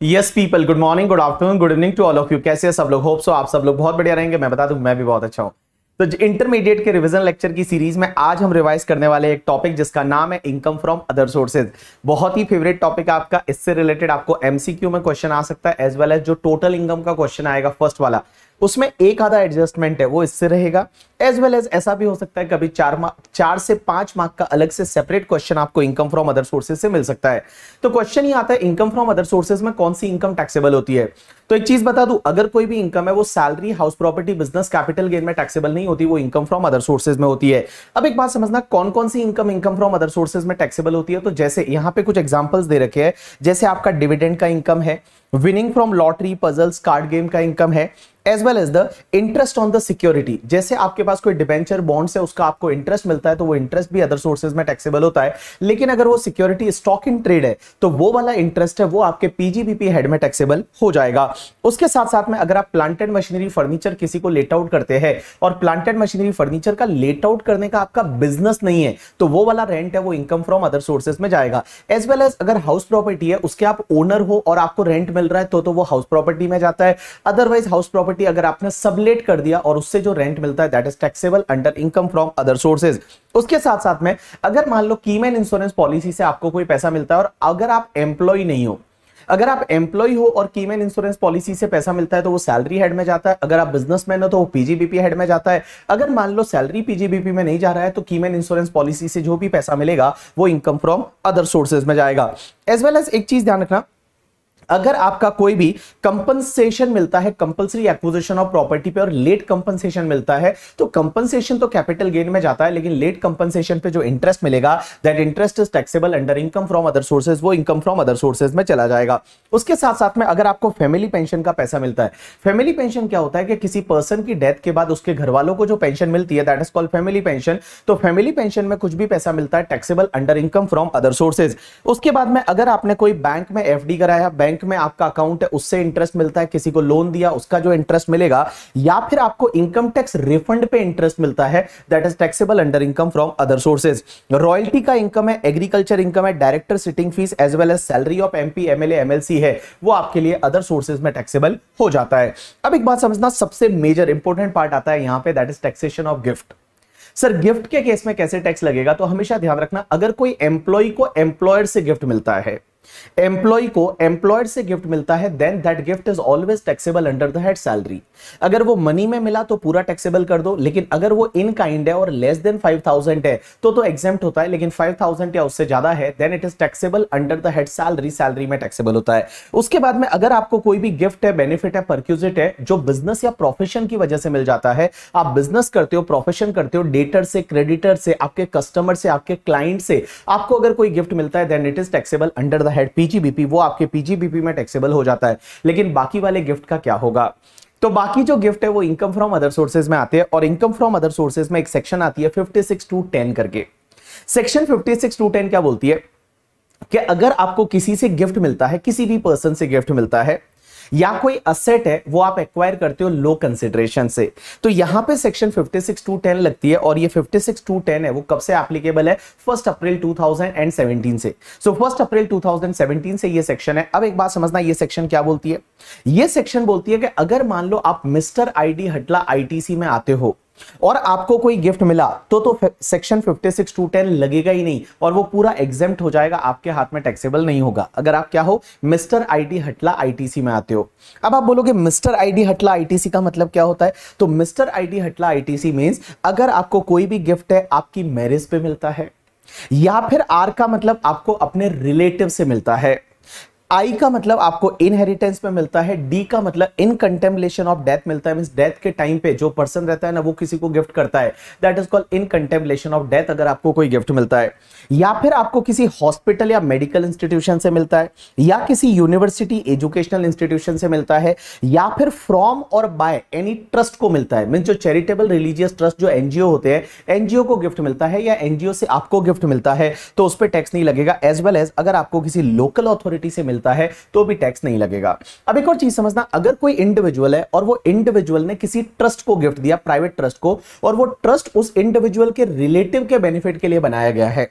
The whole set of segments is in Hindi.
Yes people good morning good afternoon good evening to all of you कैसे है सब लोग? होप सो आप सब लोग बहुत बढ़िया रहेंगे। मैं बता दूँ, मैं भी बहुत अच्छा हूँ। तो इंटरमीडिएट के रिवीजन लेक्चर की सीरीज़ में आज हम रिवाइज करने वाले एक टॉपिक जिसका नाम है इनकम फ्रॉम अदर सोर्सेज बहुत ही फेवरेट टॉपिक आपका। इससे रिलेटेड आपको एमसीक्यू में क्वेश्चन आ सकता है एज वेल एज जो टोटल इनकम का क्वेश्चन आएगा फ़र्स्ट वाला। उसमें एक आधा एडजस्टमेंट है, वो इससे रहेगा। एज वेल एज ऐसा भी हो सकता है कभी चार चार से पाँच मार्क का अलग से सेपरेट क्वेश्चन आपको इनकम फ्रॉम अदर सोर्सेज से मिल सकता है। तो क्वेश्चन ही आता है इनकम फ्रॉम अदर सोर्सेज में कौन सी इनकम टैक्सेबल होती है? तो एक चीज़ बता दूँ, अगर कोई भी इनकम है, वो salary house property business capital gain में टैक्सेबल नहीं होती, वो इनकम फ्रॉम अदर सोर्सेज में होती है। अब एक बात समझना कौन कौन सी income income from other sources में टैक्सेबल होती है? तो जैसे यहाँ पे कुछ एग्जाम्पल्स दे रखे हैं, जैसे आपका डिविडेंड का इनकम है winning from lottery puzzles card game का इनकम है as well as the interest on the security जैसे आपके पास कोई डिबेंचर बॉन्ड है, उसका आपको इंटरेस्ट मिलता है तो वो इंटरेस्ट भी अदर सोर्सेज में टैक्सेबल होता है. लेकिन अगर वो सिक्योरिटी स्टॉक इन ट्रेड है तो वो वाला इंटरेस्ट है, वो आपके पीजीबीपी हेड में टैक्सेबल हो जाएगा. उसके साथ साथ में अगर आप प्लांटेड मशीनरी फर्नीचर किसी को लेट आउट करते हैं, और प्लांटेड मशीनरी फर्नीचर का लेट आउट करने का आपका बिज़नेस नहीं है तो वो वाला रेंट है, वो इनकम फ्रॉम अदर सोर्सेज में जाएगा. एज वेल एज अगर हाउस प्रॉपर्टी है, उसके आप ओनर हो, और आपको रेंट मिल रहा है तो तो वो हाउस प्रॉपर्टी में जाता है। अदरवाइज़ हाउस प्रॉपर्टी अगर आपने सबलेट कर दिया और उससे जो रेंट मिलता है that is taxable under income from other sources उसके साथ साथ में, अगर मान लो कीमैन इंश्योरेंस पॉलिसी से आपको कोई पैसा मिलता है और अगर आप एम्प्लॉय नहीं हो, अगर आप एम्प्लॉय हो और कीमैन इंश्योरेंस पॉलिसी से पैसा मिलता है तो वो सैलरी हेड में जाता है। अगर आप बिजनेसमैन हो तो वो पीजीबीपी हेड में जाता है। अगर मान लो सैलरी पीजीबीपी में नहीं जा रहा है तो कीमैन इंश्योरेंस पॉलिसी से जो भी पैसा मिलेगा, वो इनकम फ्रॉम अदर सोर्सेज में जाएगा। एज वेल एज एक चीज़ ध्यान रखना अगर आपका कोई भी कंपनसेशन मिलता है कंपलसरी एक्विजिशन ऑफ़ प्रॉपर्टी पे और लेट कंपनसेशन मिलता है तो कंपनसेशन तो कैपिटल गेन में जाता है, लेकिन लेट कंपनसेशन पे जो इंटरेस्ट मिलेगा that interest is taxable under income from other sources वो इनकम फ्रॉम अदर सोर्सेज में चला जाएगा। उसके साथ साथ में अगर आपको फैमिली पेंशन का पैसा मिलता है फैमिली पेंशन क्या होता है कि किसी पर्सन की डेथ के बाद उसके घर वालों को जो पेंशन मिलती है that is called family pension तो फैमिली पेंशन में कुछ भी पैसा मिलता है taxable under income from other sources उसके बाद में अगर आपने कोई बैंक में एफडी कराया बैंक बैंक में आपका अकाउंट है, उससे इंटरेस्ट मिलता है, किसी को लोन दिया, उसका जो इंटरेस्ट मिलेगा, या फिर आपको इनकम टैक्स रिफंड पे इंटरेस्ट मिलता है that is taxable under income from other sources royalty का इनकम है एग्रीकल्चर इनकम है director sitting fees as well as salary of MP MLA MLC है, वो आपके लिए अदर सोर्सेज में टैक्सेबल हो जाता है। अब एक बात समझना, सबसे मेजर इंपॉर्टेंट पार्ट आता है यहाँ पे that is taxation of gift sir gift के केस में कैसे टैक्स लगेगा? तो हमेशा ध्यान रखना, अगर कोई एम्प्लॉय को एम्प्लॉयर से गिफ्ट मिलता है एम्प्लॉय को एम्प्लॉयड से गिफ्ट मिलता है then that gift is always taxable under the head salary अगर वो मनी में मिला तो पूरा टैक्सेबल कर दो, लेकिन अगर वो इन काइंड है और लेस देन फाइव थाउज़ेंड है तो तो एग्ज़ाम होता है, लेकिन फाइव थाउज़ेंड या उससे ज़्यादा है then it is taxable under the head salary salary में टैक्सेबल होता है। उसके बाद में अगर आपको कोई भी गिफ्ट है बेनिफिट है परक्यूजिट है, जो बिज़नेस या प्रोफेशन की वजह से मिल जाता है, आप बिज़नेस करते हो प्रोफेशन करते हो डेटर से क्रेडिटर से, आपके कस्टमर से, आपके क्लाइंट से, आपको अगर कोई गिफ्ट मिलता है then it is taxable under the head PGBP वो आपके पीजीबीपी में टैक्सेबल हो जाता है। लेकिन बाकी वाले गिफ्ट का क्या होगा? तो बाकी जो गिफ्ट है वो इनकम फ्रॉम अदर सोर्सेज में आते हैं और इनकम फ्रॉम अदर सोर्सेज में एक सेक्शन आती है 56 टू टेन करके। सेक्शन 56 टू टेन क्या बोलती है? कि अगर आपको किसी से गिफ्ट मिलता है, किसी भी पर्सन से गिफ्ट मिलता है या कोई असेट है, वो आप एक्वायर करते हो लो कंसिडरेशन से। तो यहाँ पे सेक्शन 56 टू 10 लगती है और ये 56 टू 10 है, वो कब से एप्लीकेबल है? फ़र्स्ट अप्रैल 2017 से। सो फ़र्स्ट अप्रैल 2017 से ये सेक्शन है। अब एक बात समझना, ये सेक्शन क्या बोलती है? ये सेक्शन बोलती है कि अगर मान लो आप मिस्टर आईडी हटला आईटीसी में आते हो और आपको कोई गिफ्ट मिला तो तो सेक्शन 56 टू 10 लगेगा ही नहीं और वो पूरा एग्जेम्प्ट हो जाएगा, आपके हाथ में टैक्सेबल नहीं होगा। अगर आप क्या हो, मिस्टर आईडी हटला आईटीसी में आते हो। अब आप बोलोगे, मिस्टर आईडी हटला आईटीसी का मतलब क्या होता है? तो मिस्टर आईडी हटला आईटीसी मींस अगर आपको कोई भी गिफ्ट है, आपकी मैरिज पे मिलता है। या फिर आर का मतलब आपको अपने रिलेटिव से मिलता है। आई का मतलब आपको इनहेरिटेंस में मिलता है डी का मतलब इन कंटेम्पलेशन ऑफ़ डेथ मिलता है मीन डेथ के टाइम पे जो पर्सन रहता है ना, वो किसी को गिफ्ट करता है। That is called in contemplation of death अगर आपको कोई गिफ्ट मिलता है। या फिर आपको किसी हॉस्पिटल या मेडिकल इंस्टीट्यूशन से मिलता है, या किसी यूनिवर्सिटी एजुकेशनल इंस्टीट्यूशन से मिलता है, या फिर फ्रॉम और बाय एनी ट्रस्ट को मिलता है। मीन जो चैरिटेबल रिलीजियस ट्रस्ट जो एनजीओ होते हैं एनजीओ को गिफ्ट मिलता है या एनजीओ से आपको गिफ्ट मिलता है तो उस पर टैक्स नहीं लगेगा। एज वेल एज अगर आपको किसी लोकल अथॉरिटी से मिलता है तो भी टैक्स नहीं लगेगा। अब एक और चीज़ समझना, अगर कोई इंडिविजुअल है और वो इंडिविजुअल ने किसी ट्रस्ट को गिफ्ट दिया प्राइवेट ट्रस्ट को, और वो ट्रस्ट उस इंडिविजुअल के रिलेटिव के बेनिफिट के लिए बनाया गया है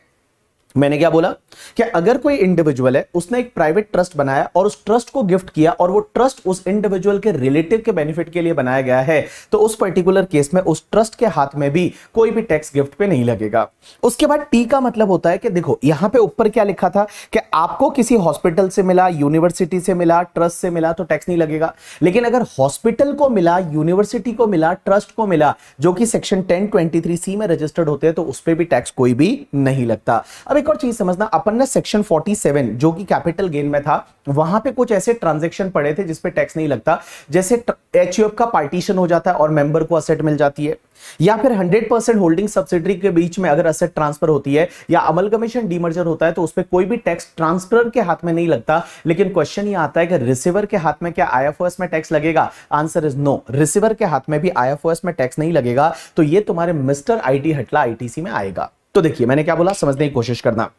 मैंने क्या बोला कि अगर कोई इंडिविजुअल है, उसने एक प्राइवेट ट्रस्ट बनाया और उस ट्रस्ट को गिफ्ट किया और वो ट्रस्ट उस इंडिविजुअल के रिलेटिव के बेनिफिट के लिए बनाया गया है तो उस पर्टिकुलर केस में उस ट्रस्ट के हाथ में भी कोई भी टैक्स गिफ्ट पे नहीं लगेगा। उसके बाद टी का मतलब होता है कि देखो, यहाँ पे ऊपर क्या लिखा था कि आपको किसी हॉस्पिटल से मिला यूनिवर्सिटी से मिला ट्रस्ट से मिला तो टैक्स नहीं लगेगा। लेकिन अगर हॉस्पिटल को मिला यूनिवर्सिटी को मिला ट्रस्ट को मिला, जो कि सेक्शन टेन सी में रजिस्टर्ड होते हैं तो उस पर भी टैक्स कोई भी नहीं लगता। अब और चीज़ समझना, अपन ने सेक्शन 47 जो कि कैपिटल गेन में था, वहाँ पे कुछ ऐसे ट्रांजेक्शन पड़े थे जिसपे टैक्स नहीं लगता। जैसे एचयूएफ का पार्टीशन हो जाता है और मेंबर को असेट मिल जाती है। या फिर 100 परसेंट होल्डिंग सब्सिडरी के बीच में अगर असेट ट्रांसफ़र होती है, या अमलगमेशन डीमर्जर होता है तो उस पर कोई भी टैक्स ट्रांसफ़र के हाथ में नहीं लगता। लेकिन क्वेश्चन ये आता है कि रिसीवर के हाथ में क्या आईएफओएस में टैक्स लगेगा? आंसर इज़ नो रिसीवर के हाथ में भी आईएफओएस में टैक्स नहीं लगेगा। तो ये तुम्हारे मिस्टर आईटी हटला आईटीसी में आएगा। तो देखिए, मैंने क्या बोला? समझने की कोशिश करना।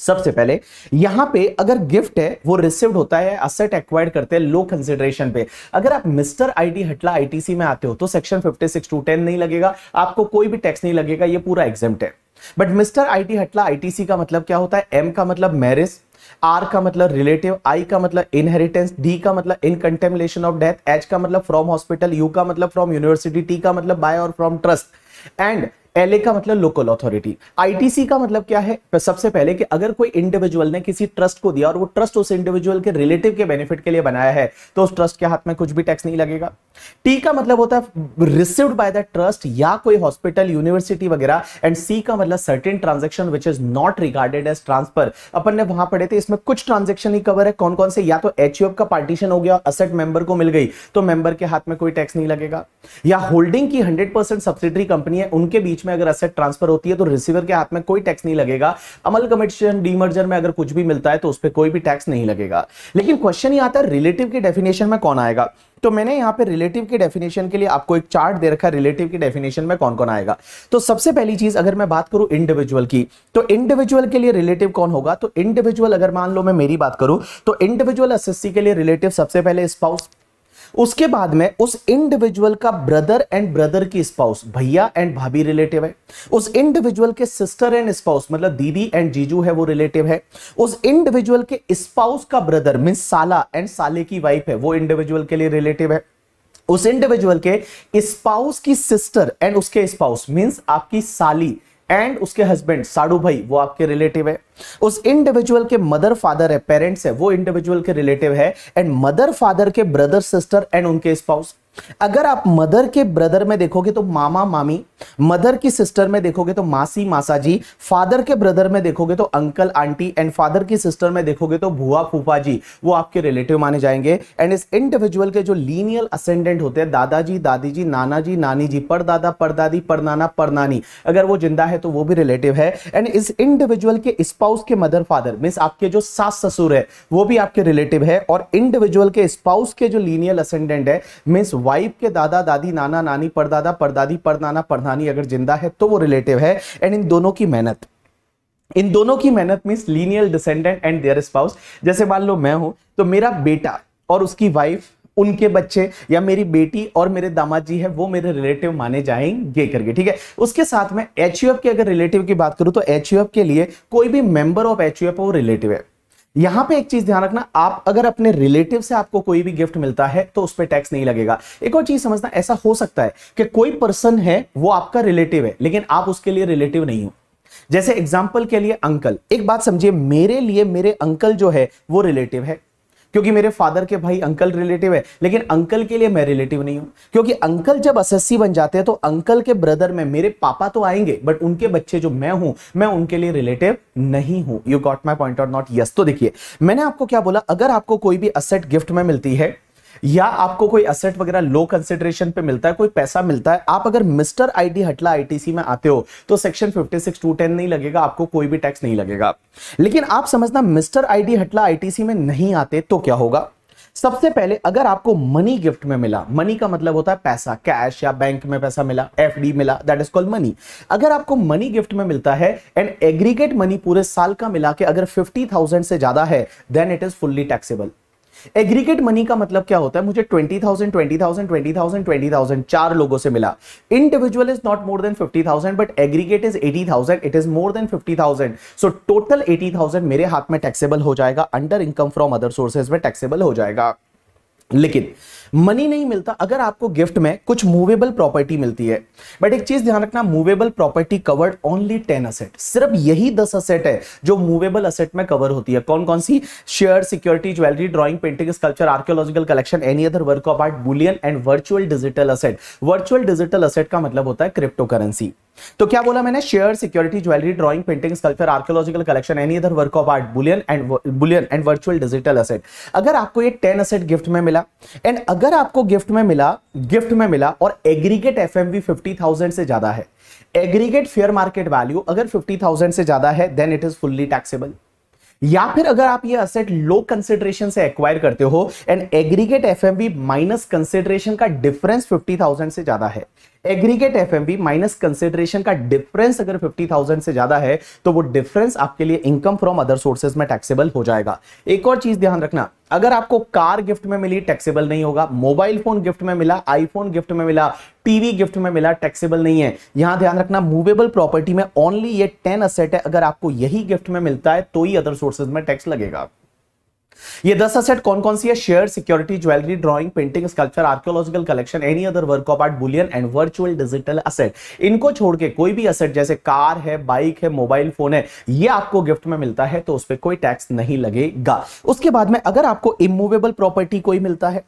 सबसे पहले, यहाँ पे अगर गिफ्ट है, वो रिसीव्ड होता है असेट एक्वायर्ड करते हैं लो कंसिडरेशन पे। अगर आप मिस्टर आईटी हटला आईटीसी में आते हो तो सेक्शन 56 टू 10 नहीं लगेगा, आपको कोई भी टैक्स नहीं लगेगा, ये पूरा एग्ज़ाम है। बट मिस्टर आईटी हटला आईटीसी का मतलब क्या होता है? एम का मतलब मैरिज आर का मतलब रिलेटिव आई का मतलब इनहेरिटेंस डी का मतलब in contemplation of death H का मतलब फ्रॉम हॉस्पिटल यू का मतलब फ्रॉम यूनिवर्सिटी टी का मतलब बाय और फ्रॉम ट्रस्ट एंड एलए का मतलब लोकल अथॉरिटी आईटीसी का मतलब क्या है? सबसे पहले कि अगर कोई इंडिविजुअल ने किसी ट्रस्ट को दिया और वो ट्रस्ट उस इंडिविजुअल के रिलेटिव के बेनिफिट के लिए बनाया है तो उस ट्रस्ट के हाथ में कुछ भी टैक्स नहीं लगेगा। टी का मतलब होता है रिसीव्ड बाय द ट्रस्ट या कोई हॉस्पिटल यूनिवर्सिटी वगैरह एंड सी का मतलब certain transaction which is not regarded as transfer अपन ने वहाँ पढ़े थे, इसमें कुछ ट्रांजेक्शन ही कवर है कौन कौन से? या तो एच का पार्टीशन हो गया असेट मेंबर को मिल गई तो मेंबर के हाथ में कोई टैक्स नहीं लगेगा। या होल्डिंग की हंड्रेड परसेंट कंपनी है, उनके बीच में अगर असेट ट्रांसफ़र होती है तो रिसीवर के हाथ में कोई टैक्स नहीं लगेगा। अमल कमिशन डीमर्जर में अगर कुछ भी मिलता है तो उस पर कोई भी टैक्स नहीं लगेगा। लेकिन क्वेश्चन ये आता है रिलेटिव की डेफिनेशन में कौन आएगा? तो मैंने यहाँ पे रिलेटिव की डेफिनेशन के लिए आपको एक चार्ट दे रखा है रिलेटिव की डेफिनेशन में कौन कौन आएगा। तो सबसे पहली चीज़, अगर मैं बात करूँ इंडिविजुअल की तो इंडिविजुअल के लिए रिलेटिव कौन होगा? तो इंडिविजुअल अगर मान लो मैं मेरी बात करूँ तो इंडिविजुअल एसएससी के लिए रिलेटिव सबसे पहले स्पाउस उसके बाद में उस इंडिविजुअल का ब्रदर एंड ब्रदर की स्पाउस भैया एंड भाभी रिलेटिव है। उस इंडिविजुअल के सिस्टर एंड स्पाउस मतलब दीदी एंड जीजू है, वो रिलेटिव है। उस इंडिविजुअल के स्पाउस का ब्रदर मीन साला एंड साले की वाइफ है, वो इंडिविजुअल के लिए रिलेटिव है। उस इंडिविजुअल के स्पाउस की सिस्टर एंड उसके स्पाउस मीन्स आपकी साली एंड उसके हस्बैंड साड़ू भाई, वो आपके रिलेटिव है। उस इंडिविजुअल के मदर फादर है पेरेंट्स है, वो इंडिविजुअल के रिलेटिव है। एंड मदर फादर के ब्रदर सिस्टर एंड उनके स्पाउस अगर आप मदर के ब्रदर में देखोगे तो मामा, मामी, मदर की सिस्टर में देखोगे तो मासी मासा जी फादर के ब्रदर में देखोगे तो अंकल, आंटी एंड फादर की सिस्टर में देखोगे तो भुआ फूफा जी वो आपके रिलेटिव माने जाएँगे। एंड इस इंडिविजुअल के जो लीनियल असेंडेंट होते हैं, दादाजी दादी जी नाना जी नानी जी परदादा, परदादी, परनाना, परनानी, अगर वो ज़िंदा है तो वो भी रिलेटिव है। एंड इस इंडिविजुअल के स्पाउस के मदर फादर मीन आपके जो सास, ससुर है, वो भी आपके रिलेटिव है। और इंडिविजुअल के स्पाउस के जो लीनियल असेंडेंट है मीन्स वाइफ के दादा, दादी, नाना, नानी, परदादा, परदादी, परनाना, परनानी अगर ज़िंदा है तो वो रिलेटिव है। एंड इन दोनों की मेहनत। इन दोनों की मेहनत means lineal descendant and their spouse जैसे मान लो मैं हूँ तो मेरा बेटा और उसकी वाइफ उनके बच्चे या मेरी बेटी और मेरे दामाद जी है, वो मेरे रिलेटिव माने जाएँगे करके, ठीक है? उसके साथ में एचयूएफ के अगर रिलेटिव की बात करूँ तो एचयूएफ के लिए कोई भी मेंबर ऑफ़ एच वो रिलेटिव है। यहाँ पे एक चीज़ ध्यान रखना, आप अगर अपने रिलेटिव से आपको कोई भी गिफ्ट मिलता है तो उस पर टैक्स नहीं लगेगा। एक और चीज़ समझना, ऐसा हो सकता है कि कोई पर्सन है, वो आपका रिलेटिव है, लेकिन आप उसके लिए रिलेटिव नहीं हो। जैसे एग्ज़ाम्पल के लिए अंकल एक बात समझिए, मेरे लिए मेरे अंकल जो है, वो रिलेटिव है। क्योंकि मेरे फादर के भाई अंकल रिलेटिव है, लेकिन अंकल के लिए मैं रिलेटिव नहीं हूँ। क्योंकि अंकल जब एसएससी बन जाते हैं तो अंकल के ब्रदर में मेरे पापा तो आएँगे बट उनके बच्चे जो मैं हूँ, मैं उनके लिए रिलेटिव नहीं हूँ। यू गॉट माई पॉइंट और नॉट यस तो देखिए, मैंने आपको क्या बोला? अगर आपको कोई भी असेट गिफ्ट में मिलती है या आपको कोई असेट वगैरह लो कंसिडरेशन पे मिलता है, कोई पैसा मिलता है, आप अगर मिस्टर आईडी हटला आईटीसी में आते हो तो सेक्शन 56 टू 10 नहीं लगेगा, आपको कोई भी टैक्स नहीं लगेगा। लेकिन आप समझना मिस्टर आईडी हटला आईटीसी में नहीं आते तो क्या होगा? सबसे पहले अगर आपको मनी गिफ्ट में मिला मनी का मतलब होता है पैसा कैश या बैंक में पैसा मिला एफडी मिला दैट इज़ कॉल्ड मनी अगर आपको मनी गिफ्ट में मिलता है एंड एग्रीगेट मनी पूरे साल का मिला के अगर फिफ्टी थाउज़ेंड से ज़्यादा है then it is fully taxable aggregate money का मतलब क्या होता है? मुझे twenty thousand twenty thousand twenty thousand twenty thousand चार लोगों से मिला। Individual is not more than fifty thousand but aggregate is eighty thousand it is more than fifty thousand so total eighty thousand मेरे हाथ में टैक्सेबल हो जाएगा under income from other sources में टैक्सेबल हो जाएगा। लेकिन मनी नहीं मिलता। अगर आपको गिफ्ट में कुछ मूवेबल प्रॉपर्टी मिलती है बट एक चीज़ ध्यान रखना movable property covered only ten asset सिर्फ़ यही दस असेट है जो मूवेबल असेट में कवर होती है। कौन कौन सी? Share security jewellery drawing painting sculpture archaeological collection any other work of art bullion and virtual digital asset virtual digital asset का मतलब होता है क्रिप्टो करेंसी तो क्या बोला मैंने? Share security jewellery drawing painting sculpture archaeological collection any other work of art bullion and bullion and virtual digital asset अगर आपको ये टेन असेट गिफ्ट में मिला एंड अगर आपको गिफ्ट में मिला गिफ्ट में मिला और एग्रीगेट एफ़ एम से ज़्यादा है एग्रीगेट फेयर मार्केट वैल्यू अगर फिफ्टी थाउज़ेंड से ज़्यादा है then it is fully taxable या फिर अगर आप ये असेट लो कंसिडरेशन से एक्वायर करते हो and aggregate FMV minus consideration का डिफरेंस 50,000 से ज़्यादा है एग्रीगेट एफएमबी माइनस कंसिडरेशन का डिफरेंस अगर 50,000 से ज़्यादा है तो वो डिफरेंस आपके लिए इनकम फ्रॉम अदर सोर्सेज में टैक्सेबल हो जाएगा। एक और चीज़ ध्यान रखना अगर आपको कार गिफ्ट में मिली टैक्सेबल नहीं होगा। मोबाइल फ़ोन गिफ्ट में मिला आईफोन गिफ्ट में मिला टीवी गिफ्ट में मिला टैक्सेबल नहीं है। यहाँ ध्यान रखना मूवेबल प्रॉपर्टी में ओनली ये टेन असेट है। अगर आपको यही गिफ्ट में मिलता है तो ही अदर सोर्सेज में टैक्स लगेगा। ये दस असेट कौन कौन सी है? Share security jewellery drawing painting sculpture archaeological collection any other work of art bullion and virtual digital asset इनको छोड़ के कोई भी असेट जैसे कार है बाइक है मोबाइल फ़ोन है, ये आपको गिफ्ट में मिलता है तो उस पर कोई टैक्स नहीं लगेगा। उसके बाद में अगर आपको इमूवेबल प्रॉपर्टी कोई मिलता है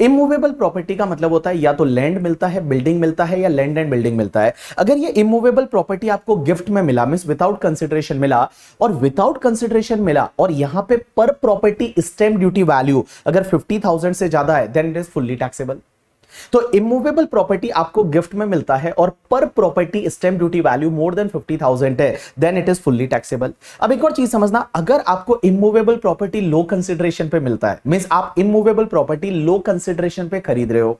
इमूवेबल प्रॉपर्टी का मतलब होता है या तो लैंड मिलता है बिल्डिंग मिलता है या लैंड एंड बिल्डिंग मिलता है। अगर ये इमूवेबल प्रॉपर्टी आपको गिफ्ट में मिला मीन विदाउट कंसिडरेशन मिला, और विदाउट कंसिडरेशन मिला, और यहाँ पे पर प्रॉपर्टी स्टेम ड्यूटी वैल्यू अगर फिफ्टी थाउज़ेंड से ज़्यादा है then it is fully taxable तो इमूवेबल प्रॉपर्टी आपको गिफ्ट में मिलता है और per property stamp duty value more than fifty thousand है then it is fully taxable अब एक और चीज़ समझना, अगर आपको इमूवेबल प्रॉपर्टी लो कंसिडरेशन पे मिलता है मीन आप इमूवेबल प्रॉपर्टी लो कंसिडरेशन पे खरीद रहे हो।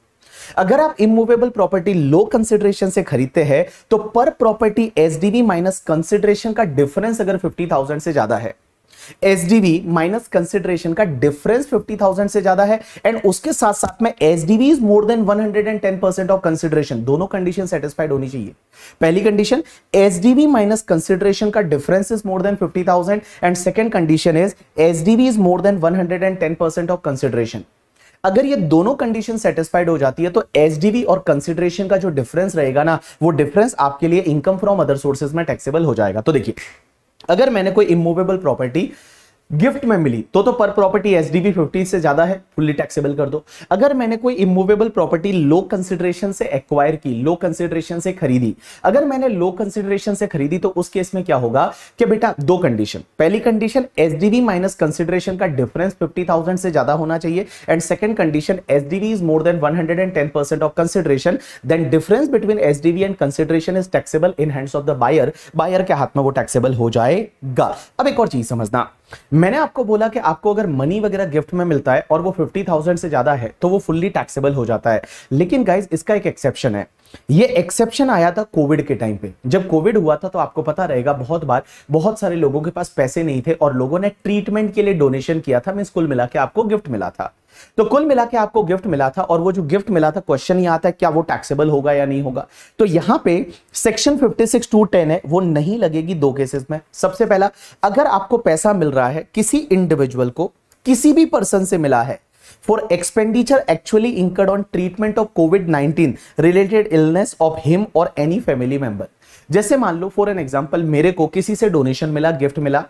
अगर आप इमूवेबल प्रॉपर्टी लो कंसिडरेशन से खरीदते हैं तो per property SDV minus consideration का डिफरेंस अगर फिफ्टी थाउज़ेंड से ज़्यादा है एसडीवी माइनस कंसिडरेशन का डिफरेंस 50,000 से ज़्यादा है एंड उसके साथ साथ में SDV is more than 110 percent of consideration दोनों कंडीशन सेटिस्फाइड होनी चाहिए। पहली कंडीशन एसडीवी माइनस कंसिडरेशन का difference is more than 50,000 and second condition is SDV is more than 110 percent of consideration अगर ये दोनों कंडीशन सेटिस्फाइड हो जाती है तो एसडीवी और कंसिडरेशन का जो डिफरेंस रहेगा ना वो डिफरेंस आपके लिए इनकम फ्रॉम अदर सोर्सेज में टैक्सेबल हो जाएगा। तो देखिए अगर मैंने कोई इमूवेबल प्रॉपर्टी गिफ्ट में मिली तो तो पर प्रॉपर्टी एस डी फिफ्टी से ज़्यादा है फुल्ली टैक्सेबल कर दो। अगर मैंने कोई इमूवेबल प्रॉपर्टी लो कंसिडरेशन से एक्वायर की लो कंसिडरेशन से खरीदी, अगर मैंने लो कंसिडरेशन से खरीदी तो उस केस में क्या होगा कि बेटा, दो कंडीशन पहली condition S D minus consideration का डिफरेंस फिफ्टी थाउज़ेंड से ज़्यादा होना चाहिए and second condition S D is more than one hundred and ten percent of consideration then difference between S D and consideration is taxable in hands of the buyer buyer के हाथ में वो टैक्सेबल हो जाएगा। अब एक और चीज़ समझना। मैंने आपको बोला कि आपको अगर मनी वगैरह गिफ्ट में मिलता है और वो फिफ्टी थाउज़ेंड से ज़्यादा है तो वो फुल्ली टैक्सेबल हो जाता है। लेकिन गाइज़ इसका एक एक्सेप्शन है। ये एक्सेप्शन आया था कोविड के टाइम पे। जब कोविड हुआ था तो आपको पता रहेगा बहुत बार बहुत सारे लोगों के पास पैसे नहीं थे और लोगों ने ट्रीटमेंट के लिए डोनेशन किया था मीन कुल मिला के आपको गिफ्ट मिला था। तो कुल मिला के आपको गिफ्ट मिला था और वो जो गिफ्ट मिला था क्वेश्चन ये आता है, क्या वो टैक्सेबल होगा या नहीं होगा? तो यहाँ पे सेक्शन 56 टू 10 है, वो नहीं लगेगी दो केसेस में। सबसे पहला, अगर आपको पैसा मिल रहा है किसी इंडिविजुअल को, किसी भी पर्सन से मिला है for expenditure actually incurred on treatment of Covid 19 related illness of him और एनी फैमिली मेंबर जैसे मान लो फॉर एन एग्ज़ाम्पल मेरे को किसी से डोनेशन मिला गिफ्ट मिला,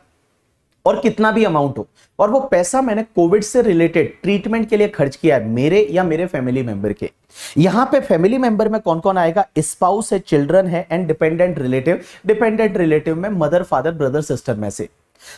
और कितना भी अमाउंट हो, और वो पैसा मैंने कोविड से रिलेटेड ट्रीटमेंट के लिए खर्च किया है, मेरे या मेरे फैमिली मेंबर के। यहाँ पे फैमिली मेंबर में कौन कौन आएगा? स्पाउस है चिल्ड्रन है and dependent relative dependent relative में मदर फादर ब्रदर सिस्टर में से।